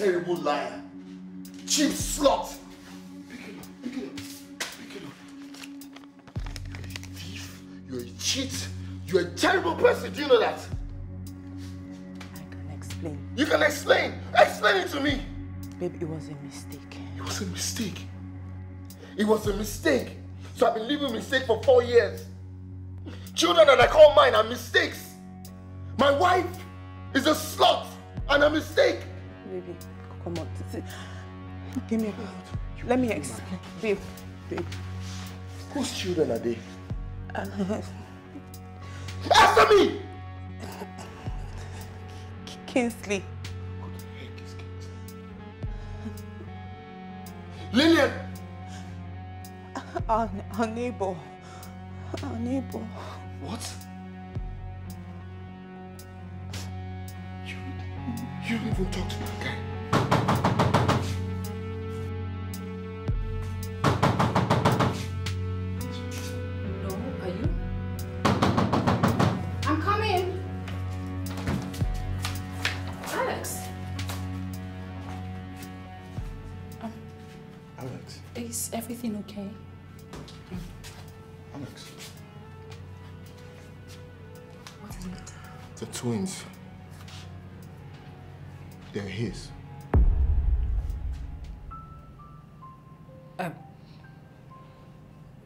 F: Terrible liar. Cheap slut. Pick it up, pick it up, pick it up. You're a thief, you're a cheat, you're a terrible person. Do you know that?
C: I can explain.
F: You can explain. Explain it to me.
C: Babe, it was a mistake.
F: It was a mistake. It was a mistake. So I've been living mistake for four years. Children that I call mine are mistakes.
C: Give me a minute. Let me explain. Babe, babe.
F: Whose children are they?
C: Uh,
F: Answer me!
C: Kingsley.
F: Lillian!
C: Our, our neighbor. Our neighbor.
F: What? You, you don't even talk to that guy.
A: Is everything okay?
B: Alex.
A: What is it?
F: The twins. They're his.
A: Um,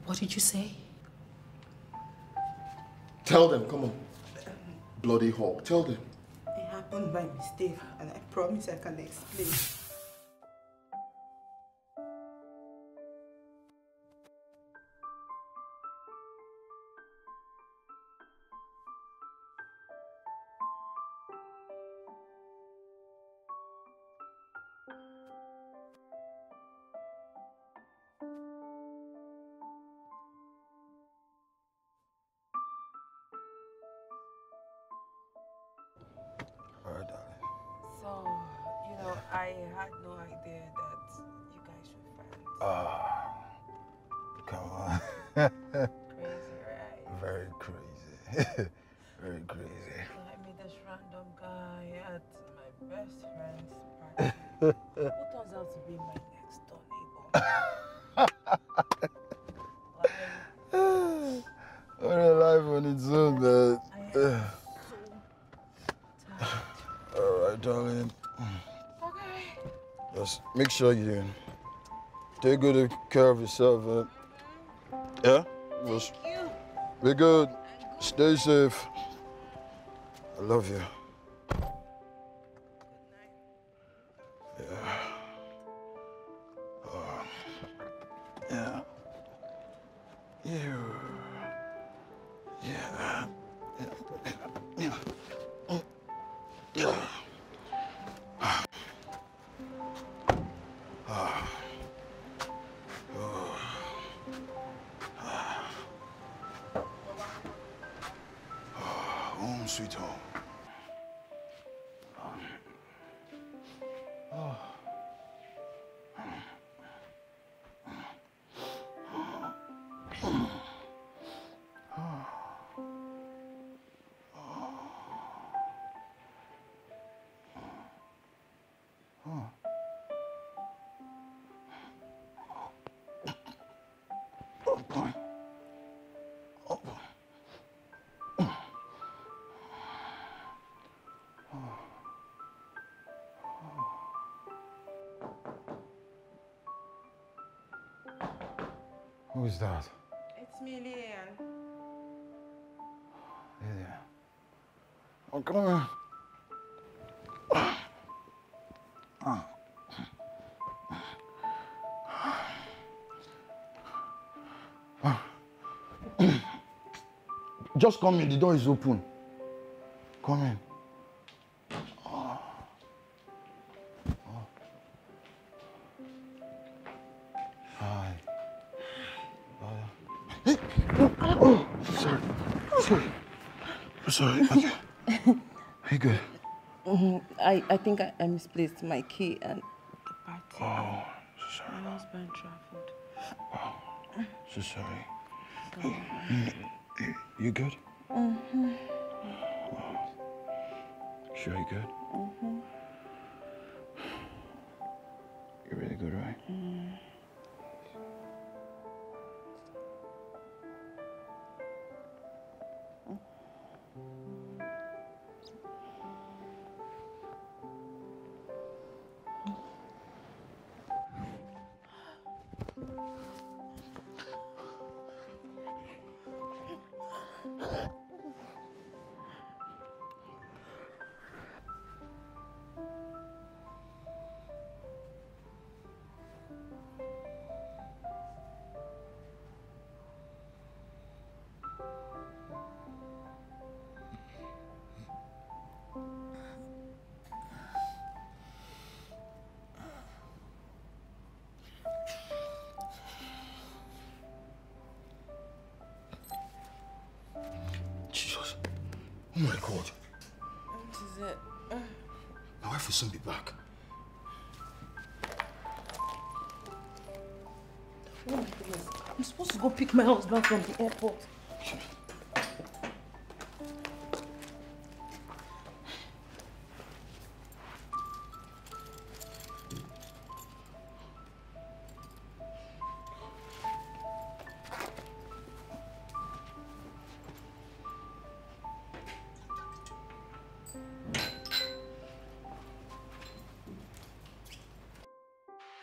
A: what did you say?
F: Tell them, come on. Bloody hawk, tell them.
C: It happened by mistake, and I promise I can explain.
B: Sure you take good care of yourself. Man. Yeah? Just
J: You.
B: be good. Stay safe. I love you. Who's that?
C: It's me, Lillian.
B: Yeah. Oh, come on. Ah. Ah. Just come in, the door is open. Come in. Sorry. Are you good?
C: I, I think I, I misplaced my key and the party.
B: Oh, so sorry.
C: My husband traveled.
B: So sorry. You, you good?
C: Mm-hmm.
B: Sure you good?
C: Mm-hmm. Go pick my husband from the airport.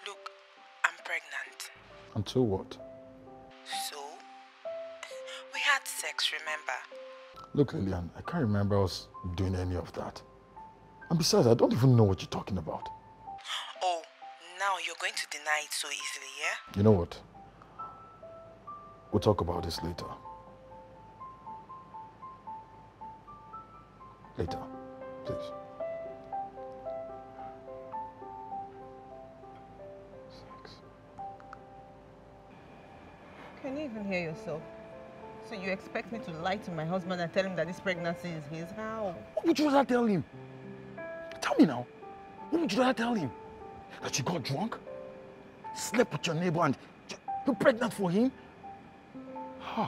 K: Look, I'm pregnant.
B: Until what? Look, Lillian, I can't remember us doing any of that. And besides, I don't even know what you're talking about.
K: Oh, now you're going to deny it so easily, yeah?
B: You know what? We'll talk about this later. Later, please.
C: Can you even hear yourself? So you expect me to lie to my husband and tell him that this pregnancy is his? How?
B: What would you rather tell him? Tell me now. What would you rather tell him? That you got drunk? Slept with your neighbor and you- you're pregnant for him? Huh.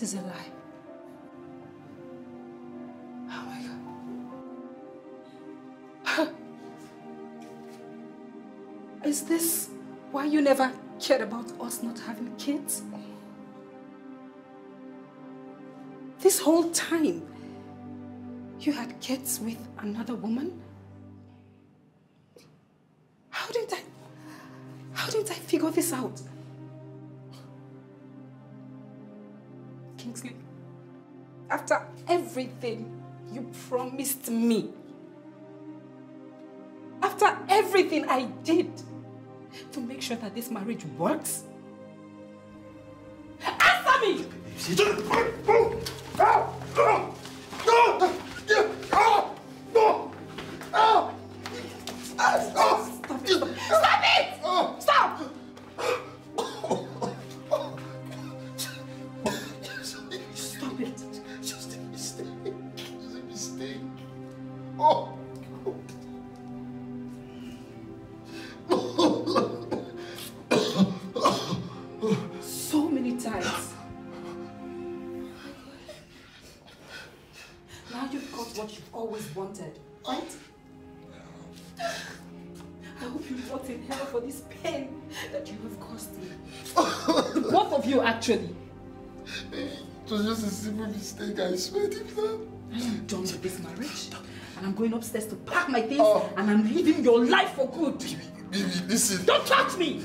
A: This is a lie. Oh my God. Is this why you never cared about us not having kids? This whole time, you had kids with another woman? How did I, how did I figure this out? Kingsley, after everything you promised me, after everything I did to make sure that this marriage works, answer me! Upstairs to pack my things and I'm leaving your life for good.
B: Baby, listen.
A: Don't touch me!